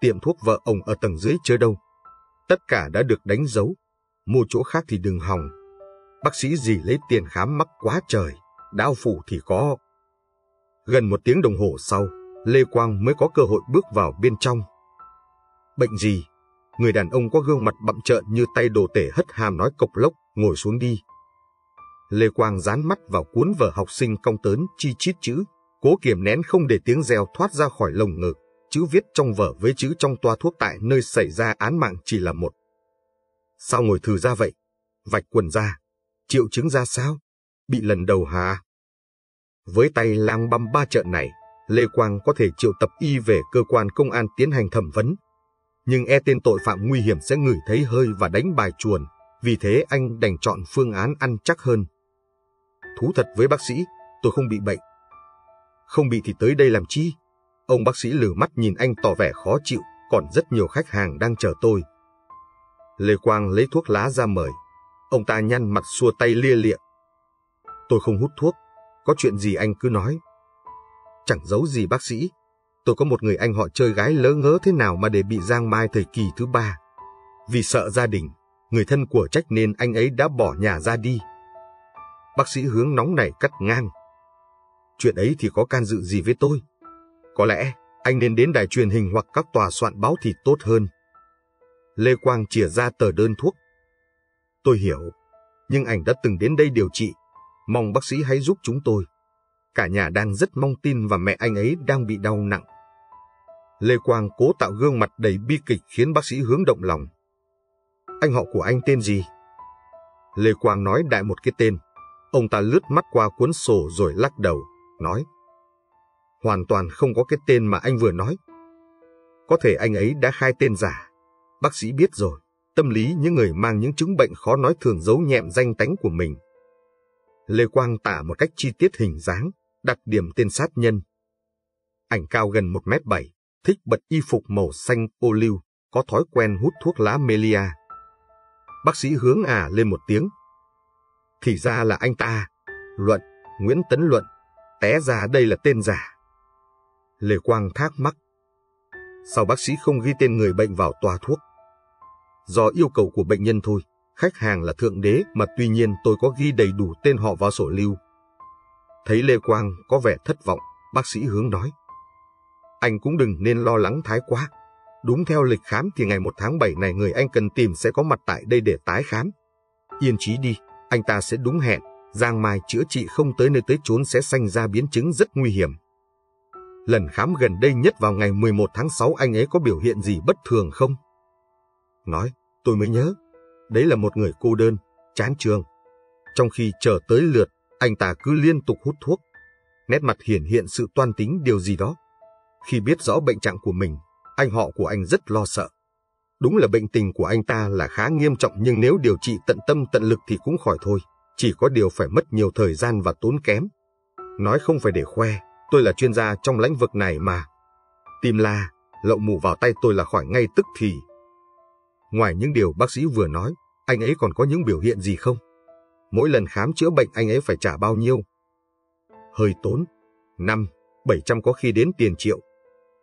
tiệm thuốc vợ ông ở tầng dưới chưa đâu. Tất cả đã được đánh dấu, mua chỗ khác thì đừng hòng. Bác sĩ gì lấy tiền khám mắc quá trời, đau phủ thì có. Gần một tiếng đồng hồ sau, Lê Quang mới có cơ hội bước vào bên trong. Bệnh gì? Người đàn ông có gương mặt bậm trợn như tay đồ tể hất hàm nói cộc lốc, ngồi xuống đi. Lê Quang dán mắt vào cuốn vở học sinh cong tớn chi chít chữ, cố kiềm nén không để tiếng reo thoát ra khỏi lồng ngực, chữ viết trong vở với chữ trong toa thuốc tại nơi xảy ra án mạng chỉ là một. Sao ngồi thử ra vậy? Vạch quần ra. Triệu chứng ra sao? Bị lần đầu hả? Với tay lang băm ba trận này, Lê Quang có thể triệu tập y về cơ quan công an tiến hành thẩm vấn. Nhưng e tên tội phạm nguy hiểm sẽ ngửi thấy hơi và đánh bài chuồn, vì thế anh đành chọn phương án ăn chắc hơn. Thú thật với bác sĩ, tôi không bị bệnh. Không bị thì tới đây làm chi? Ông bác sĩ lử mắt nhìn anh tỏ vẻ khó chịu, còn rất nhiều khách hàng đang chờ tôi. Lê Quang lấy thuốc lá ra mời. Ông ta nhăn mặt xua tay lia lịa. Tôi không hút thuốc, có chuyện gì anh cứ nói. Chẳng giấu gì bác sĩ, tôi có một người anh họ chơi gái lỡ ngớ thế nào mà để bị giang mai thời kỳ thứ ba. Vì sợ gia đình, người thân của trách nên anh ấy đã bỏ nhà ra đi. Bác sĩ hướng nóng này cắt ngang. Chuyện ấy thì có can dự gì với tôi? Có lẽ anh nên đến đài truyền hình hoặc các tòa soạn báo thì tốt hơn. Lê Quang chìa ra tờ đơn thuốc. Tôi hiểu, nhưng ảnh đã từng đến đây điều trị. Mong bác sĩ hãy giúp chúng tôi. Cả nhà đang rất mong tin và mẹ anh ấy đang bị đau nặng. Lê Quang cố tạo gương mặt đầy bi kịch khiến bác sĩ hướng động lòng. Anh họ của anh tên gì? Lê Quang nói đại một cái tên. Ông ta lướt mắt qua cuốn sổ rồi lắc đầu, nói. Hoàn toàn không có cái tên mà anh vừa nói. Có thể anh ấy đã khai tên giả. Bác sĩ biết rồi, tâm lý những người mang những chứng bệnh khó nói thường giấu nhẹm danh tánh của mình. Lê Quang tả một cách chi tiết hình dáng, đặc điểm tên sát nhân. Ảnh cao gần 1 mét 7, thích bật y phục màu xanh ô liu, có thói quen hút thuốc lá melia. Bác sĩ hướng à lên một tiếng. Thì ra là anh ta, Luận, Nguyễn Tấn Luận, té ra đây là tên giả. Lê Quang thắc mắc. Sao bác sĩ không ghi tên người bệnh vào tòa thuốc? Do yêu cầu của bệnh nhân thôi, khách hàng là thượng đế mà tuy nhiên tôi có ghi đầy đủ tên họ vào sổ lưu. Thấy Lê Quang có vẻ thất vọng, bác sĩ hướng nói. Anh cũng đừng nên lo lắng thái quá. Đúng theo lịch khám thì ngày 1 tháng 7 này người anh cần tìm sẽ có mặt tại đây để tái khám. Yên trí đi, anh ta sẽ đúng hẹn, Giang Mai chữa trị không tới nơi tới chốn sẽ sanh ra biến chứng rất nguy hiểm. Lần khám gần đây nhất vào ngày 11 tháng 6 anh ấy có biểu hiện gì bất thường không? Nói, tôi mới nhớ, đấy là một người cô đơn, chán trường. Trong khi chờ tới lượt, anh ta cứ liên tục hút thuốc. Nét mặt hiển hiện sự toan tính điều gì đó. Khi biết rõ bệnh trạng của mình, anh họ của anh rất lo sợ. Đúng là bệnh tình của anh ta là khá nghiêm trọng nhưng nếu điều trị tận tâm tận lực thì cũng khỏi thôi. Chỉ có điều phải mất nhiều thời gian và tốn kém. Nói không phải để khoe, tôi là chuyên gia trong lĩnh vực này mà. Tim la, lậu mù vào tay tôi là khỏi ngay tức thì. Ngoài những điều bác sĩ vừa nói, anh ấy còn có những biểu hiện gì không? Mỗi lần khám chữa bệnh anh ấy phải trả bao nhiêu? Hơi tốn. Năm, bảy trăm có khi đến tiền triệu.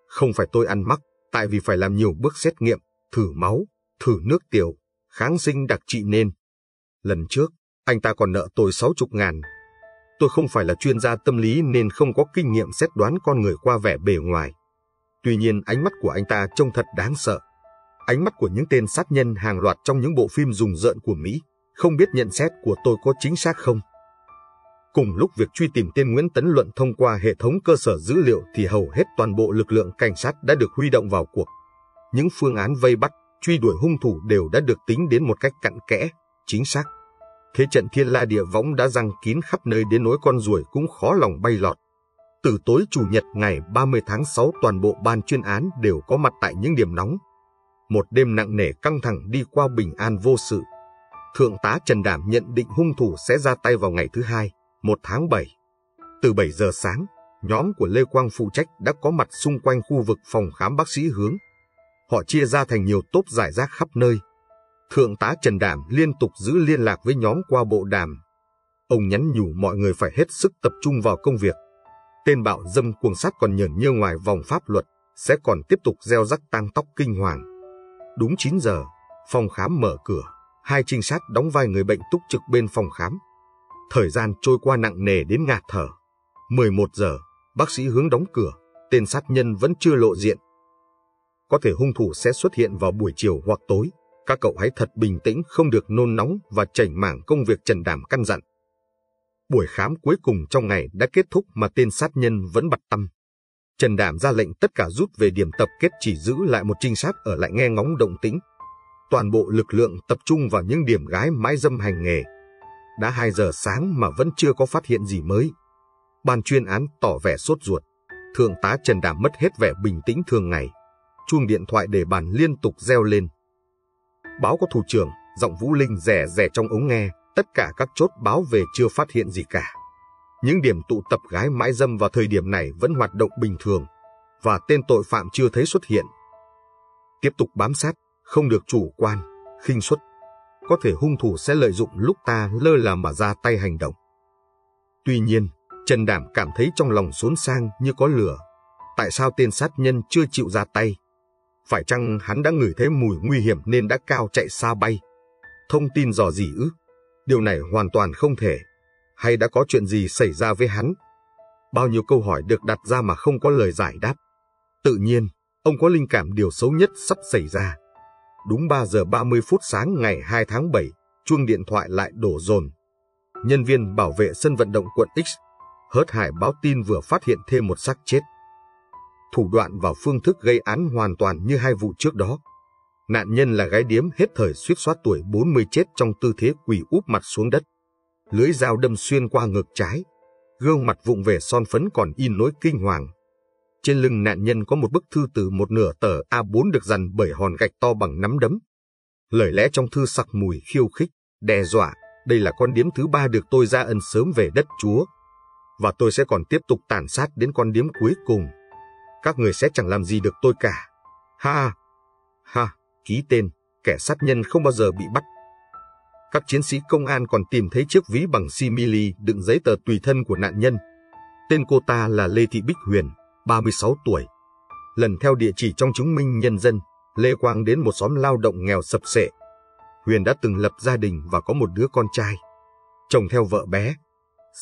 Không phải tôi ăn mắc, tại vì phải làm nhiều bước xét nghiệm, thử máu, thử nước tiểu, kháng sinh đặc trị nên. Lần trước, anh ta còn nợ tôi sáu chục ngàn. Tôi không phải là chuyên gia tâm lý nên không có kinh nghiệm xét đoán con người qua vẻ bề ngoài. Tuy nhiên ánh mắt của anh ta trông thật đáng sợ. Ánh mắt của những tên sát nhân hàng loạt trong những bộ phim rùng rợn của Mỹ. Không biết nhận xét của tôi có chính xác không? Cùng lúc việc truy tìm tên Nguyễn Tấn Luận thông qua hệ thống cơ sở dữ liệu thì hầu hết toàn bộ lực lượng cảnh sát đã được huy động vào cuộc. Những phương án vây bắt, truy đuổi hung thủ đều đã được tính đến một cách cặn kẽ, chính xác. Thế trận thiên la địa võng đã răng kín khắp nơi đến nỗi con ruồi cũng khó lòng bay lọt. Từ tối Chủ nhật ngày 30 tháng 6 toàn bộ ban chuyên án đều có mặt tại những điểm nóng. Một đêm nặng nề căng thẳng đi qua bình an vô sự. Thượng tá Trần Đảm nhận định hung thủ sẽ ra tay vào ngày thứ hai, 1 tháng 7. Từ 7 giờ sáng, nhóm của Lê Quang phụ trách đã có mặt xung quanh khu vực phòng khám bác sĩ hướng. Họ chia ra thành nhiều tốp giải rác khắp nơi. Thượng tá Trần Đảm liên tục giữ liên lạc với nhóm qua bộ đàm. Ông nhắn nhủ mọi người phải hết sức tập trung vào công việc. Tên bạo dâm cuồng sát còn nhờn nhơ ngoài vòng pháp luật, sẽ còn tiếp tục gieo rắc tang tóc kinh hoàng. Đúng 9 giờ, phòng khám mở cửa, hai trinh sát đóng vai người bệnh túc trực bên phòng khám. Thời gian trôi qua nặng nề đến ngạt thở. 11 giờ, bác sĩ hướng đóng cửa, tên sát nhân vẫn chưa lộ diện. Có thể hung thủ sẽ xuất hiện vào buổi chiều hoặc tối. Các cậu hãy thật bình tĩnh, không được nôn nóng và chảnh mảng công việc trần đảm căn dặn. Buổi khám cuối cùng trong ngày đã kết thúc mà tên sát nhân vẫn bặt tâm. Trần Đảm ra lệnh tất cả rút về điểm tập kết chỉ giữ lại một trinh sát ở lại nghe ngóng động tĩnh. Toàn bộ lực lượng tập trung vào những điểm gái mái dâm hành nghề. Đã 2 giờ sáng mà vẫn chưa có phát hiện gì mới. Ban chuyên án tỏ vẻ sốt ruột. Thượng tá Trần đàm mất hết vẻ bình tĩnh thường ngày. Chuông điện thoại để bàn liên tục reo lên. Báo có thủ trưởng, giọng Vũ Linh rẻ rẻ trong ống nghe, tất cả các chốt báo về chưa phát hiện gì cả. Những điểm tụ tập gái mãi dâm vào thời điểm này vẫn hoạt động bình thường, và tên tội phạm chưa thấy xuất hiện. Tiếp tục bám sát, không được chủ quan, khinh suất. Có thể hung thủ sẽ lợi dụng lúc ta lơ là mà ra tay hành động. Tuy nhiên, Trần Đảm cảm thấy trong lòng xốn sang như có lửa. Tại sao tên sát nhân chưa chịu ra tay? Phải chăng hắn đã ngửi thấy mùi nguy hiểm nên đã cao chạy xa bay? Thông tin dò gì ư? Điều này hoàn toàn không thể. Hay đã có chuyện gì xảy ra với hắn? Bao nhiêu câu hỏi được đặt ra mà không có lời giải đáp. Tự nhiên, ông có linh cảm điều xấu nhất sắp xảy ra. Đúng 3 giờ 30 phút sáng ngày 2 tháng 7, chuông điện thoại lại đổ dồn. Nhân viên bảo vệ sân vận động quận X, hớt hải báo tin vừa phát hiện thêm một xác chết. Thủ đoạn và phương thức gây án hoàn toàn như hai vụ trước đó. Nạn nhân là gái điếm hết thời suýt soát tuổi 40 chết trong tư thế quỳ úp mặt xuống đất. Lưới dao đâm xuyên qua ngực trái. Gương mặt vụng về son phấn còn in nỗi kinh hoàng. Trên lưng nạn nhân có một bức thư từ một nửa tờ A4 được dằn bởi hòn gạch to bằng nắm đấm. Lời lẽ trong thư sặc mùi khiêu khích, đe dọa, đây là con điếm thứ ba được tôi ra ân sớm về đất chúa. Và tôi sẽ còn tiếp tục tàn sát đến con điếm cuối cùng. Các người sẽ chẳng làm gì được tôi cả. Ha! Ha! ký tên, kẻ sát nhân không bao giờ bị bắt. Các chiến sĩ công an còn tìm thấy chiếc ví bằng simili đựng giấy tờ tùy thân của nạn nhân. Tên cô ta là Lê Thị Bích Huyền, 36 tuổi. Lần theo địa chỉ trong chứng minh nhân dân, Lê Quang đến một xóm lao động nghèo sập sệ. Huyền đã từng lập gia đình và có một đứa con trai. Chồng theo vợ bé.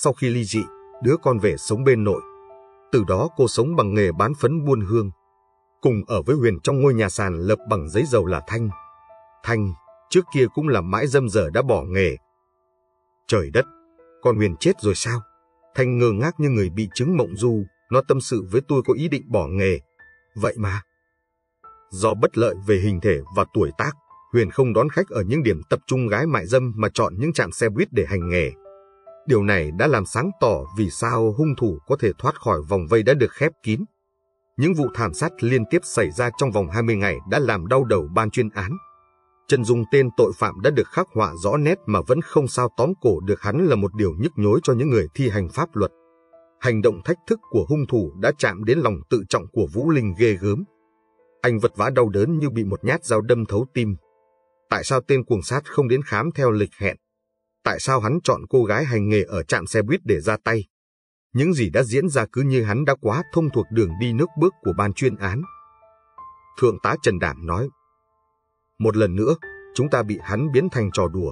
Sau khi ly dị, đứa con về sống bên nội. Từ đó cô sống bằng nghề bán phấn buôn hương. Cùng ở với Huyền trong ngôi nhà sàn lập bằng giấy dầu là Thanh. Thanh, trước kia cũng là mãi dâm giờ đã bỏ nghề. Trời đất, con Huyền chết rồi sao? Thanh ngơ ngác như người bị chứng mộng du, nó tâm sự với tôi có ý định bỏ nghề. Vậy mà. Do bất lợi về hình thể và tuổi tác, Huyền không đón khách ở những điểm tập trung gái mại dâm mà chọn những trạm xe buýt để hành nghề. Điều này đã làm sáng tỏ vì sao hung thủ có thể thoát khỏi vòng vây đã được khép kín. Những vụ thảm sát liên tiếp xảy ra trong vòng 20 ngày đã làm đau đầu ban chuyên án. Chân dung tên tội phạm đã được khắc họa rõ nét mà vẫn không sao tóm cổ được hắn là một điều nhức nhối cho những người thi hành pháp luật. Hành động thách thức của hung thủ đã chạm đến lòng tự trọng của Vũ Linh ghê gớm. Anh vật vã đau đớn như bị một nhát dao đâm thấu tim. Tại sao tên cuồng sát không đến khám theo lịch hẹn? Tại sao hắn chọn cô gái hành nghề ở trạm xe buýt để ra tay? Những gì đã diễn ra cứ như hắn đã quá thông thuộc đường đi nước bước của ban chuyên án. Thượng tá Trần Đảm nói, Một lần nữa, chúng ta bị hắn biến thành trò đùa.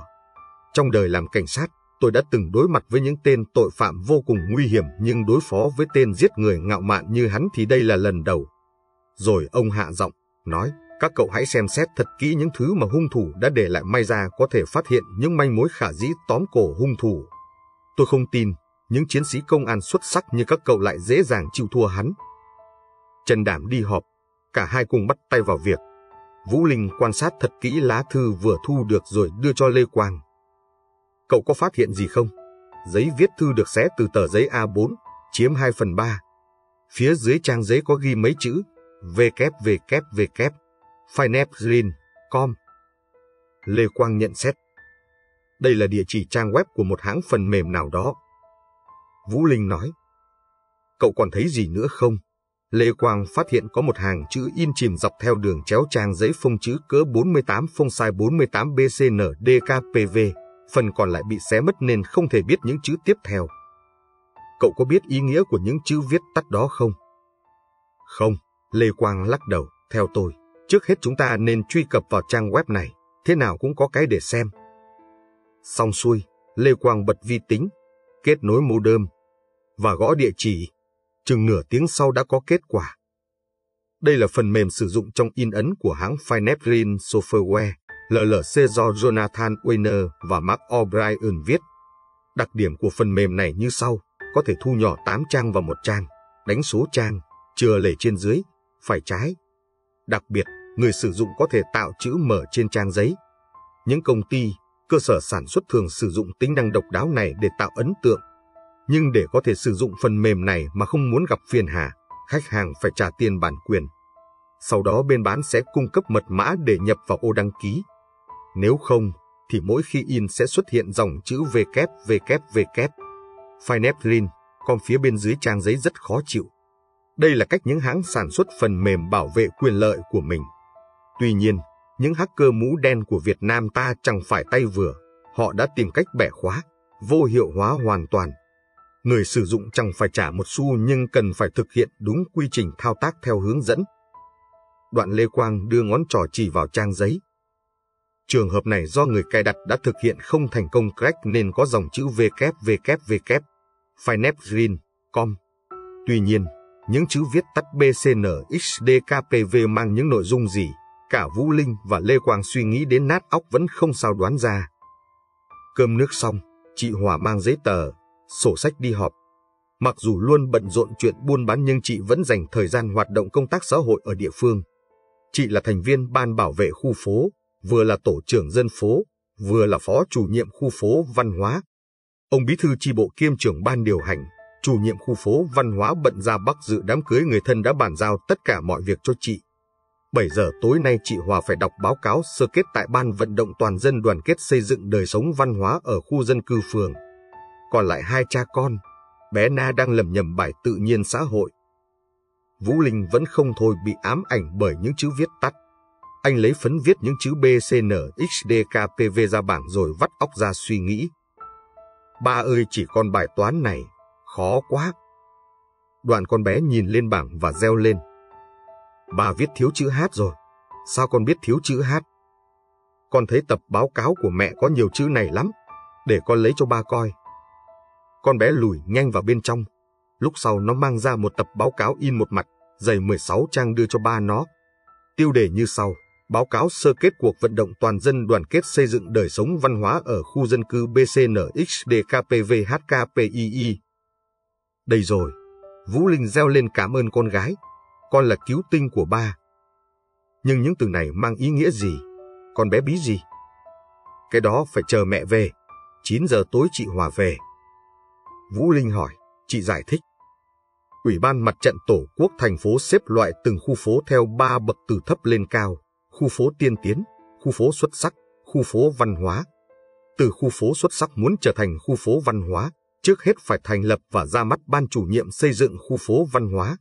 Trong đời làm cảnh sát, tôi đã từng đối mặt với những tên tội phạm vô cùng nguy hiểm nhưng đối phó với tên giết người ngạo mạn như hắn thì đây là lần đầu. Rồi ông hạ giọng, nói, các cậu hãy xem xét thật kỹ những thứ mà hung thủ đã để lại may ra có thể phát hiện những manh mối khả dĩ tóm cổ hung thủ. Tôi không tin, những chiến sĩ công an xuất sắc như các cậu lại dễ dàng chịu thua hắn. Trần Đảm đi họp, cả hai cùng bắt tay vào việc. Vũ Linh quan sát thật kỹ lá thư vừa thu được rồi đưa cho Lê Quang. Cậu có phát hiện gì không? Giấy viết thư được xé từ tờ giấy A4, chiếm 2 phần 3. Phía dưới trang giấy có ghi mấy chữ v kép v kép v kép www finapsgreen.com. Lê Quang nhận xét. Đây là địa chỉ trang web của một hãng phần mềm nào đó. Vũ Linh nói. Cậu còn thấy gì nữa không? Lê Quang phát hiện có một hàng chữ in chìm dọc theo đường chéo trang giấy phông chữ cỡ 48 phông size 48 BCNDKPV, phần còn lại bị xé mất nên không thể biết những chữ tiếp theo. Cậu có biết ý nghĩa của những chữ viết tắt đó không? Không, Lê Quang lắc đầu, theo tôi. Trước hết chúng ta nên truy cập vào trang web này, thế nào cũng có cái để xem. Xong xuôi, Lê Quang bật vi tính, kết nối modem và gõ địa chỉ. Chừng nửa tiếng sau đã có kết quả. Đây là phần mềm sử dụng trong in ấn của hãng Fineprint Software, LLC do Jonathan Weiner và Mark O'Brien viết. Đặc điểm của phần mềm này như sau, có thể thu nhỏ 8 trang vào một trang, đánh số trang, chừa lề trên dưới, phải trái, Đặc biệt, người sử dụng có thể tạo chữ mở trên trang giấy. Những công ty, cơ sở sản xuất thường sử dụng tính năng độc đáo này để tạo ấn tượng. Nhưng để có thể sử dụng phần mềm này mà không muốn gặp phiền hà, khách hàng phải trả tiền bản quyền. Sau đó bên bán sẽ cung cấp mật mã để nhập vào ô đăng ký. Nếu không, thì mỗi khi in sẽ xuất hiện dòng chữ www. Fineprint, còn phía bên dưới trang giấy rất khó chịu. Đây là cách những hãng sản xuất phần mềm bảo vệ quyền lợi của mình. Tuy nhiên, những hacker mũ đen của Việt Nam ta chẳng phải tay vừa, họ đã tìm cách bẻ khóa, vô hiệu hóa hoàn toàn. Người sử dụng chẳng phải trả một xu nhưng cần phải thực hiện đúng quy trình thao tác theo hướng dẫn. Đoạn Lê Quang đưa ngón trỏ chỉ vào trang giấy. Trường hợp này do người cài đặt đã thực hiện không thành công crack nên có dòng chữ www. Finepgreen.com. Tuy nhiên, những chữ viết tắt BCNXDKPV mang những nội dung gì, cả Vũ Linh và Lê Quang suy nghĩ đến nát óc vẫn không sao đoán ra. Cơm nước xong, chị Hòa mang giấy tờ, sổ sách đi họp. Mặc dù luôn bận rộn chuyện buôn bán nhưng chị vẫn dành thời gian hoạt động công tác xã hội ở địa phương. Chị là thành viên ban bảo vệ khu phố, vừa là tổ trưởng dân phố, vừa là phó chủ nhiệm khu phố văn hóa. Ông bí thư tri bộ kiêm trưởng ban điều hành, chủ nhiệm khu phố văn hóa bận ra Bắc dự đám cưới người thân đã bàn giao tất cả mọi việc cho chị. 7 giờ tối nay chị Hòa phải đọc báo cáo sơ kết tại Ban vận động toàn dân đoàn kết xây dựng đời sống văn hóa ở khu dân cư phường. Còn lại hai cha con, bé Na đang lầm nhầm bài tự nhiên xã hội. Vũ Linh vẫn không thôi bị ám ảnh bởi những chữ viết tắt. Anh lấy phấn viết những chữ BCNXDKPV ra bảng rồi vắt óc ra suy nghĩ. Ba ơi chỉ còn bài toán này, khó quá. Đoạn con bé nhìn lên bảng và reo lên. Bà viết thiếu chữ hát rồi. Sao con biết thiếu chữ hát? Con thấy tập báo cáo của mẹ có nhiều chữ này lắm. Để con lấy cho ba coi. Con bé lùi nhanh vào bên trong. Lúc sau nó mang ra một tập báo cáo in một mặt, dày 16 trang đưa cho ba nó. Tiêu đề như sau. Báo cáo sơ kết cuộc vận động toàn dân đoàn kết xây dựng đời sống văn hóa ở khu dân cư BCNXDKPVHKPII đây rồi, Vũ Linh reo lên cảm ơn con gái, con là cứu tinh của ba. Nhưng những từ này mang ý nghĩa gì? Con bé bí gì? Cái đó phải chờ mẹ về, 9 giờ tối chị Hòa về. Vũ Linh hỏi, chị giải thích. Ủy ban Mặt trận Tổ quốc thành phố xếp loại từng khu phố theo ba bậc từ thấp lên cao, khu phố tiên tiến, khu phố xuất sắc, khu phố văn hóa. Từ khu phố xuất sắc muốn trở thành khu phố văn hóa, trước hết phải thành lập và ra mắt ban chủ nhiệm xây dựng khu phố văn hóa.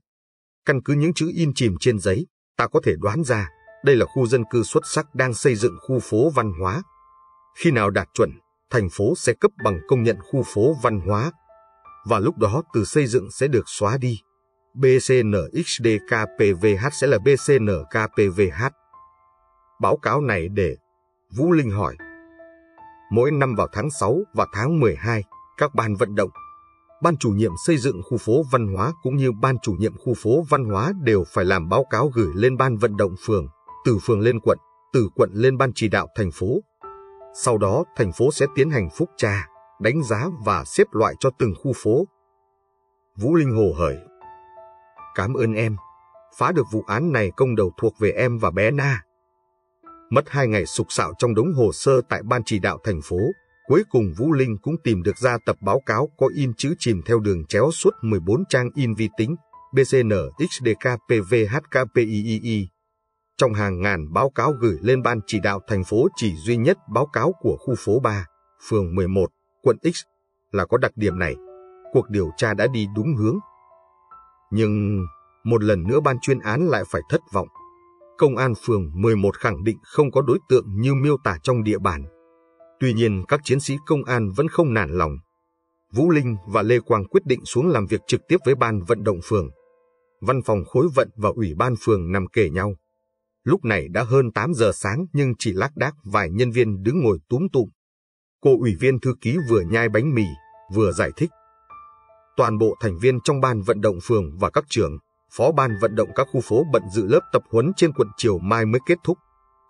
Căn cứ những chữ in chìm trên giấy, ta có thể đoán ra đây là khu dân cư xuất sắc đang xây dựng khu phố văn hóa. Khi nào đạt chuẩn, thành phố sẽ cấp bằng công nhận khu phố văn hóa. Và lúc đó từ xây dựng sẽ được xóa đi. BCNXDKPVH sẽ là BCNKPVH. Báo cáo này để Vũ Linh hỏi. Mỗi năm vào tháng 6 và tháng 12, các ban vận động, ban chủ nhiệm xây dựng khu phố văn hóa cũng như ban chủ nhiệm khu phố văn hóa đều phải làm báo cáo gửi lên ban vận động phường, từ phường lên quận, từ quận lên ban chỉ đạo thành phố. Sau đó thành phố sẽ tiến hành phúc tra, đánh giá và xếp loại cho từng khu phố. Vũ Linh hồ hởi. Cảm ơn em. Phá được vụ án này công đầu thuộc về em và bé Na. Mất hai ngày sục sạo trong đống hồ sơ tại ban chỉ đạo thành phố, cuối cùng Vũ Linh cũng tìm được ra tập báo cáo có in chữ chìm theo đường chéo suốt 14 trang in vi tính, BCN XDKPVHKPIII. Trong hàng ngàn báo cáo gửi lên ban chỉ đạo thành phố chỉ duy nhất báo cáo của khu phố 3, phường 11, quận X là có đặc điểm này. Cuộc điều tra đã đi đúng hướng. Nhưng một lần nữa ban chuyên án lại phải thất vọng. Công an phường 11 khẳng định không có đối tượng như miêu tả trong địa bàn. Tuy nhiên các chiến sĩ công an vẫn không nản lòng. Vũ Linh và Lê Quang quyết định xuống làm việc trực tiếp với ban vận động phường. Văn phòng khối vận và ủy ban phường nằm kề nhau. Lúc này đã hơn 8 giờ sáng nhưng chỉ lác đác vài nhân viên đứng ngồi túm tụm. Cô ủy viên thư ký vừa nhai bánh mì, vừa giải thích. Toàn bộ thành viên trong ban vận động phường và các trưởng, phó ban vận động các khu phố bận dự lớp tập huấn trên quận Triều mai mới kết thúc.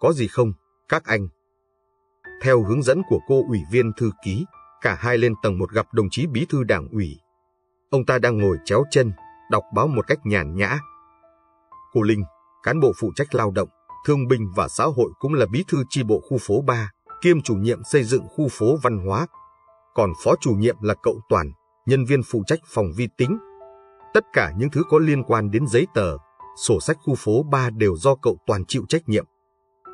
Có gì không, các anh? Theo hướng dẫn của cô ủy viên thư ký, cả hai lên tầng một gặp đồng chí bí thư đảng ủy. Ông ta đang ngồi chéo chân, đọc báo một cách nhàn nhã. Cô Linh, cán bộ phụ trách lao động, thương binh và xã hội cũng là bí thư chi bộ khu phố 3, kiêm chủ nhiệm xây dựng khu phố văn hóa. Còn phó chủ nhiệm là cậu Toàn, nhân viên phụ trách phòng vi tính. Tất cả những thứ có liên quan đến giấy tờ, sổ sách khu phố 3 đều do cậu Toàn chịu trách nhiệm.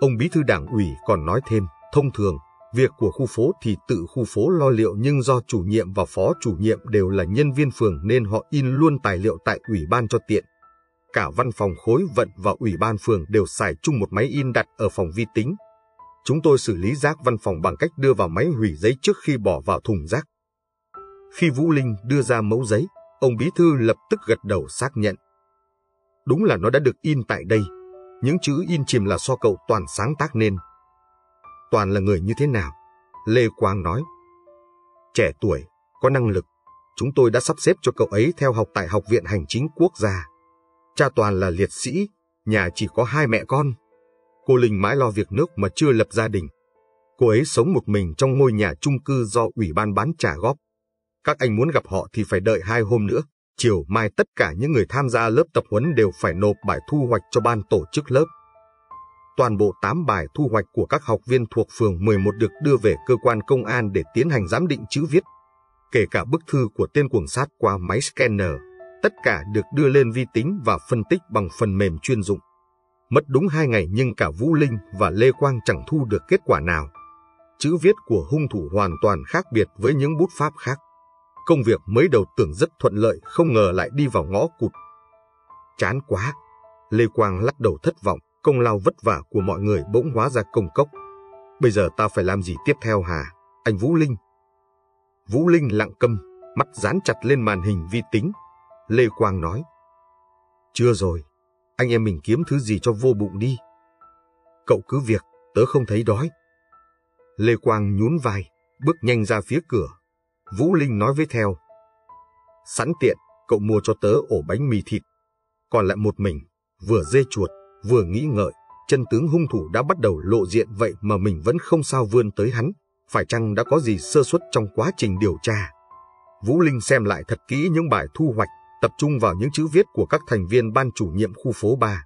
Ông bí thư đảng ủy còn nói thêm, thông thường, việc của khu phố thì tự khu phố lo liệu nhưng do chủ nhiệm và phó chủ nhiệm đều là nhân viên phường nên họ in luôn tài liệu tại ủy ban cho tiện. Cả văn phòng khối vận và ủy ban phường đều xài chung một máy in đặt ở phòng vi tính. Chúng tôi xử lý rác văn phòng bằng cách đưa vào máy hủy giấy trước khi bỏ vào thùng rác. Khi Vũ Linh đưa ra mẫu giấy, ông bí thư lập tức gật đầu xác nhận. Đúng là nó đã được in tại đây. Những chữ in chìm là do cậu Toàn sáng tác nên. Toàn là người như thế nào? Lê Quang nói. Trẻ tuổi, có năng lực. Chúng tôi đã sắp xếp cho cậu ấy theo học tại Học viện Hành chính Quốc gia. Cha Toàn là liệt sĩ, nhà chỉ có hai mẹ con. Cô Linh mãi lo việc nước mà chưa lập gia đình. Cô ấy sống một mình trong ngôi nhà chung cư do ủy ban bán trả góp. Các anh muốn gặp họ thì phải đợi hai hôm nữa. Chiều mai tất cả những người tham gia lớp tập huấn đều phải nộp bài thu hoạch cho ban tổ chức lớp. Toàn bộ 8 bài thu hoạch của các học viên thuộc phường 11 được đưa về cơ quan công an để tiến hành giám định chữ viết. Kể cả bức thư của tên cuồng sát qua máy scanner, tất cả được đưa lên vi tính và phân tích bằng phần mềm chuyên dụng. Mất đúng hai ngày nhưng cả Vũ Linh và Lê Quang chẳng thu được kết quả nào. Chữ viết của hung thủ hoàn toàn khác biệt với những bút pháp khác. Công việc mới đầu tưởng rất thuận lợi không ngờ lại đi vào ngõ cụt. Chán quá! Lê Quang lắc đầu thất vọng, công lao vất vả của mọi người bỗng hóa ra công cốc. Bây giờ ta phải làm gì tiếp theo hả, anh Vũ Linh? Vũ Linh lặng câm, mắt dán chặt lên màn hình vi tính. Lê Quang nói. Chưa rồi, anh em mình kiếm thứ gì cho vô bụng đi. Cậu cứ việc, tớ không thấy đói. Lê Quang nhún vai, bước nhanh ra phía cửa. Vũ Linh nói với theo. Sẵn tiện, cậu mua cho tớ ổ bánh mì thịt. Còn lại một mình, vừa dê chuột, vừa nghĩ ngợi, chân tướng hung thủ đã bắt đầu lộ diện vậy mà mình vẫn không sao vươn tới hắn. Phải chăng đã có gì sơ suất trong quá trình điều tra? Vũ Linh xem lại thật kỹ những bài thu hoạch, tập trung vào những chữ viết của các thành viên ban chủ nhiệm khu phố 3.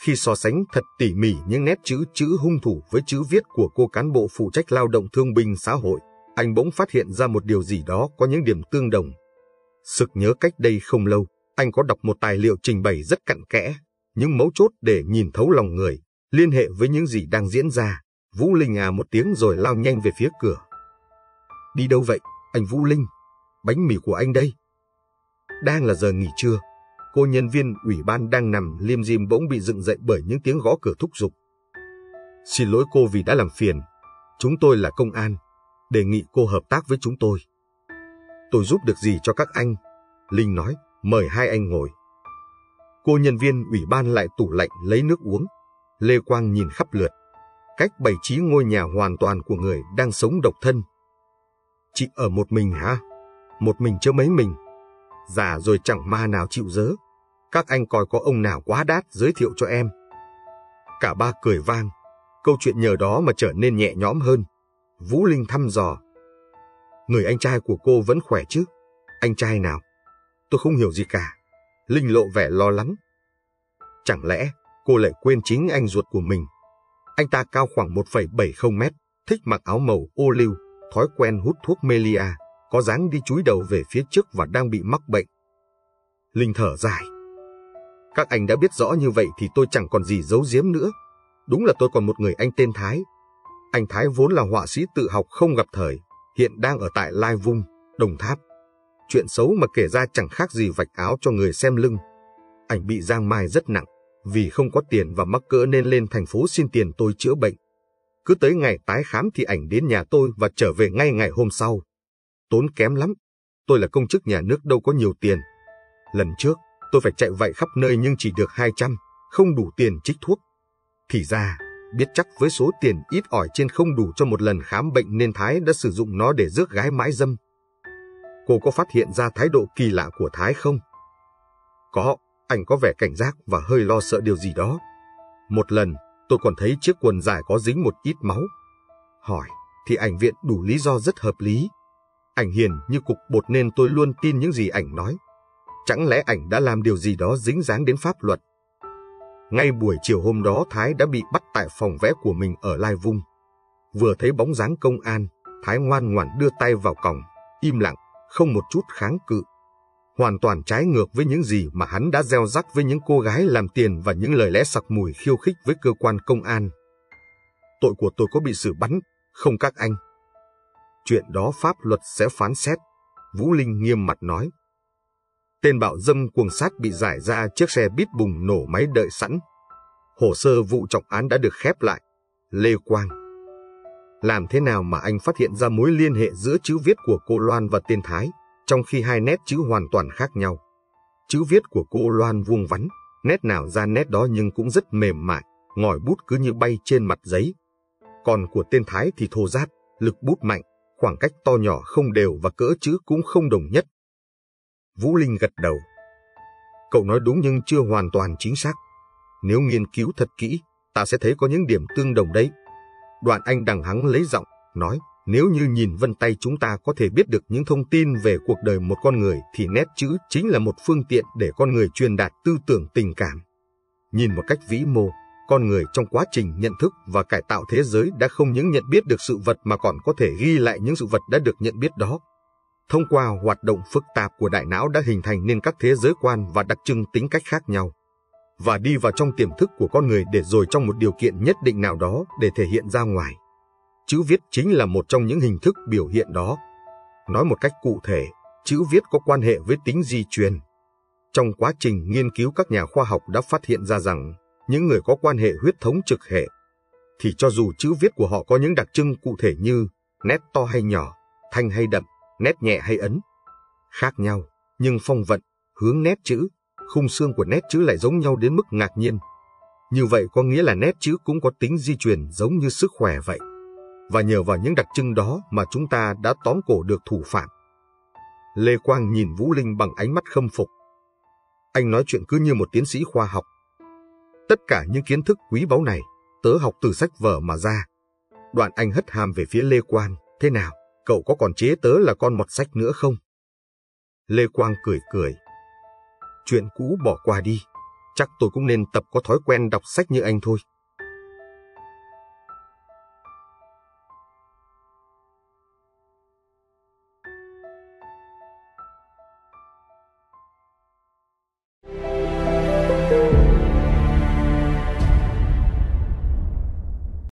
Khi so sánh thật tỉ mỉ những nét chữ chữ hung thủ với chữ viết của cô cán bộ phụ trách lao động thương binh xã hội, anh bỗng phát hiện ra một điều gì đó có những điểm tương đồng, Sực nhớ cách đây không lâu, anh có đọc một tài liệu trình bày rất cặn kẽ, những mấu chốt để nhìn thấu lòng người, liên hệ với những gì đang diễn ra. Vũ Linh à một tiếng rồi lao nhanh về phía cửa. Đi đâu vậy, anh Vũ Linh? Bánh mì của anh đây. Đang là giờ nghỉ trưa, cô nhân viên ủy ban đang nằm liêm diêm bỗng bị dựng dậy bởi những tiếng gõ cửa thúc giục. Xin lỗi cô vì đã làm phiền. Chúng tôi là công an. Đề nghị cô hợp tác với chúng tôi. Tôi giúp được gì cho các anh? Linh nói, mời hai anh ngồi. Cô nhân viên ủy ban lại tủ lạnh lấy nước uống. Lê Quang nhìn khắp lượt. Cách bày trí ngôi nhà hoàn toàn của người đang sống độc thân. Chị ở một mình hả? Một mình chứ mấy mình. Già rồi chẳng ma nào chịu dớ. Các anh coi có ông nào quá đát giới thiệu cho em. Cả ba cười vang. Câu chuyện nhờ đó mà trở nên nhẹ nhõm hơn. Vũ Linh thăm dò. Người anh trai của cô vẫn khỏe chứ? Anh trai nào? Tôi không hiểu gì cả. Linh lộ vẻ lo lắng. Chẳng lẽ cô lại quên chính anh ruột của mình? Anh ta cao khoảng 1,70 mét, thích mặc áo màu ô liu, thói quen hút thuốc melia, có dáng đi chúi đầu về phía trước và đang bị mắc bệnh. Linh thở dài. Các anh đã biết rõ như vậy thì tôi chẳng còn gì giấu giếm nữa. Đúng là tôi còn một người anh tên Thái. Anh Thái vốn là họa sĩ tự học không gặp thời, hiện đang ở tại Lai Vung, Đồng Tháp. Chuyện xấu mà kể ra chẳng khác gì vạch áo cho người xem lưng. Ảnh bị giang mai rất nặng, vì không có tiền và mắc cỡ nên lên thành phố xin tiền tôi chữa bệnh. Cứ tới ngày tái khám thì ảnh đến nhà tôi và trở về ngay ngày hôm sau. Tốn kém lắm, tôi là công chức nhà nước đâu có nhiều tiền. Lần trước, tôi phải chạy vậy khắp nơi nhưng chỉ được 200, không đủ tiền trích thuốc. Thì ra, biết chắc với số tiền ít ỏi trên không đủ cho một lần khám bệnh nên Thái đã sử dụng nó để rước gái mãi dâm. Cô có phát hiện ra thái độ kỳ lạ của Thái không? Có, anh có vẻ cảnh giác và hơi lo sợ điều gì đó. Một lần, tôi còn thấy chiếc quần dài có dính một ít máu. Hỏi, thì ảnh viện đủ lý do rất hợp lý. Ảnh hiền như cục bột nên tôi luôn tin những gì ảnh nói. Chẳng lẽ ảnh đã làm điều gì đó dính dáng đến pháp luật? Ngay buổi chiều hôm đó Thái đã bị bắt tại phòng vẽ của mình ở Lai Vung. Vừa thấy bóng dáng công an, Thái ngoan ngoãn đưa tay vào còng, im lặng, không một chút kháng cự. Hoàn toàn trái ngược với những gì mà hắn đã gieo rắc với những cô gái làm tiền và những lời lẽ sặc mùi khiêu khích với cơ quan công an. Tội của tôi có bị xử bắn, không các anh. Chuyện đó pháp luật sẽ phán xét, Vũ Linh nghiêm mặt nói. Tên bạo dâm cuồng sát bị giải ra chiếc xe bít bùng nổ máy đợi sẵn. Hồ sơ vụ trọng án đã được khép lại. Lê Quang làm thế nào mà anh phát hiện ra mối liên hệ giữa chữ viết của cô Loan và tên Thái, trong khi hai nét chữ hoàn toàn khác nhau? Chữ viết của cô Loan vuông vắn, nét nào ra nét đó nhưng cũng rất mềm mại, ngòi bút cứ như bay trên mặt giấy. Còn của tên Thái thì thô ráp, lực bút mạnh, khoảng cách to nhỏ không đều và cỡ chữ cũng không đồng nhất. Vũ Linh gật đầu. Cậu nói đúng nhưng chưa hoàn toàn chính xác. Nếu nghiên cứu thật kỹ, ta sẽ thấy có những điểm tương đồng đấy. Đoạn anh đằng hắng lấy giọng, nói, nếu như nhìn vân tay chúng ta có thể biết được những thông tin về cuộc đời một con người thì nét chữ chính là một phương tiện để con người truyền đạt tư tưởng tình cảm. Nhìn một cách vĩ mô, con người trong quá trình nhận thức và cải tạo thế giới đã không những nhận biết được sự vật mà còn có thể ghi lại những sự vật đã được nhận biết đó. Thông qua hoạt động phức tạp của đại não đã hình thành nên các thế giới quan và đặc trưng tính cách khác nhau, và đi vào trong tiềm thức của con người để rồi trong một điều kiện nhất định nào đó để thể hiện ra ngoài. Chữ viết chính là một trong những hình thức biểu hiện đó. Nói một cách cụ thể, chữ viết có quan hệ với tính di truyền. Trong quá trình nghiên cứu các nhà khoa học đã phát hiện ra rằng những người có quan hệ huyết thống trực hệ, thì cho dù chữ viết của họ có những đặc trưng cụ thể như nét to hay nhỏ, thanh hay đậm, nét nhẹ hay ấn, khác nhau, nhưng phong vận, hướng nét chữ, khung xương của nét chữ lại giống nhau đến mức ngạc nhiên. Như vậy có nghĩa là nét chữ cũng có tính di truyền giống như sức khỏe vậy. Và nhờ vào những đặc trưng đó mà chúng ta đã tóm cổ được thủ phạm. Lê Quang nhìn Vũ Linh bằng ánh mắt khâm phục. Anh nói chuyện cứ như một tiến sĩ khoa học. Tất cả những kiến thức quý báu này, tớ học từ sách vở mà ra. Đoạn anh hất hàm về phía Lê Quang, thế nào? cậu có còn chế tớ là con mọt sách nữa không? Lê Quang cười cười. Chuyện cũ bỏ qua đi, chắc tôi cũng nên tập có thói quen đọc sách như anh thôi.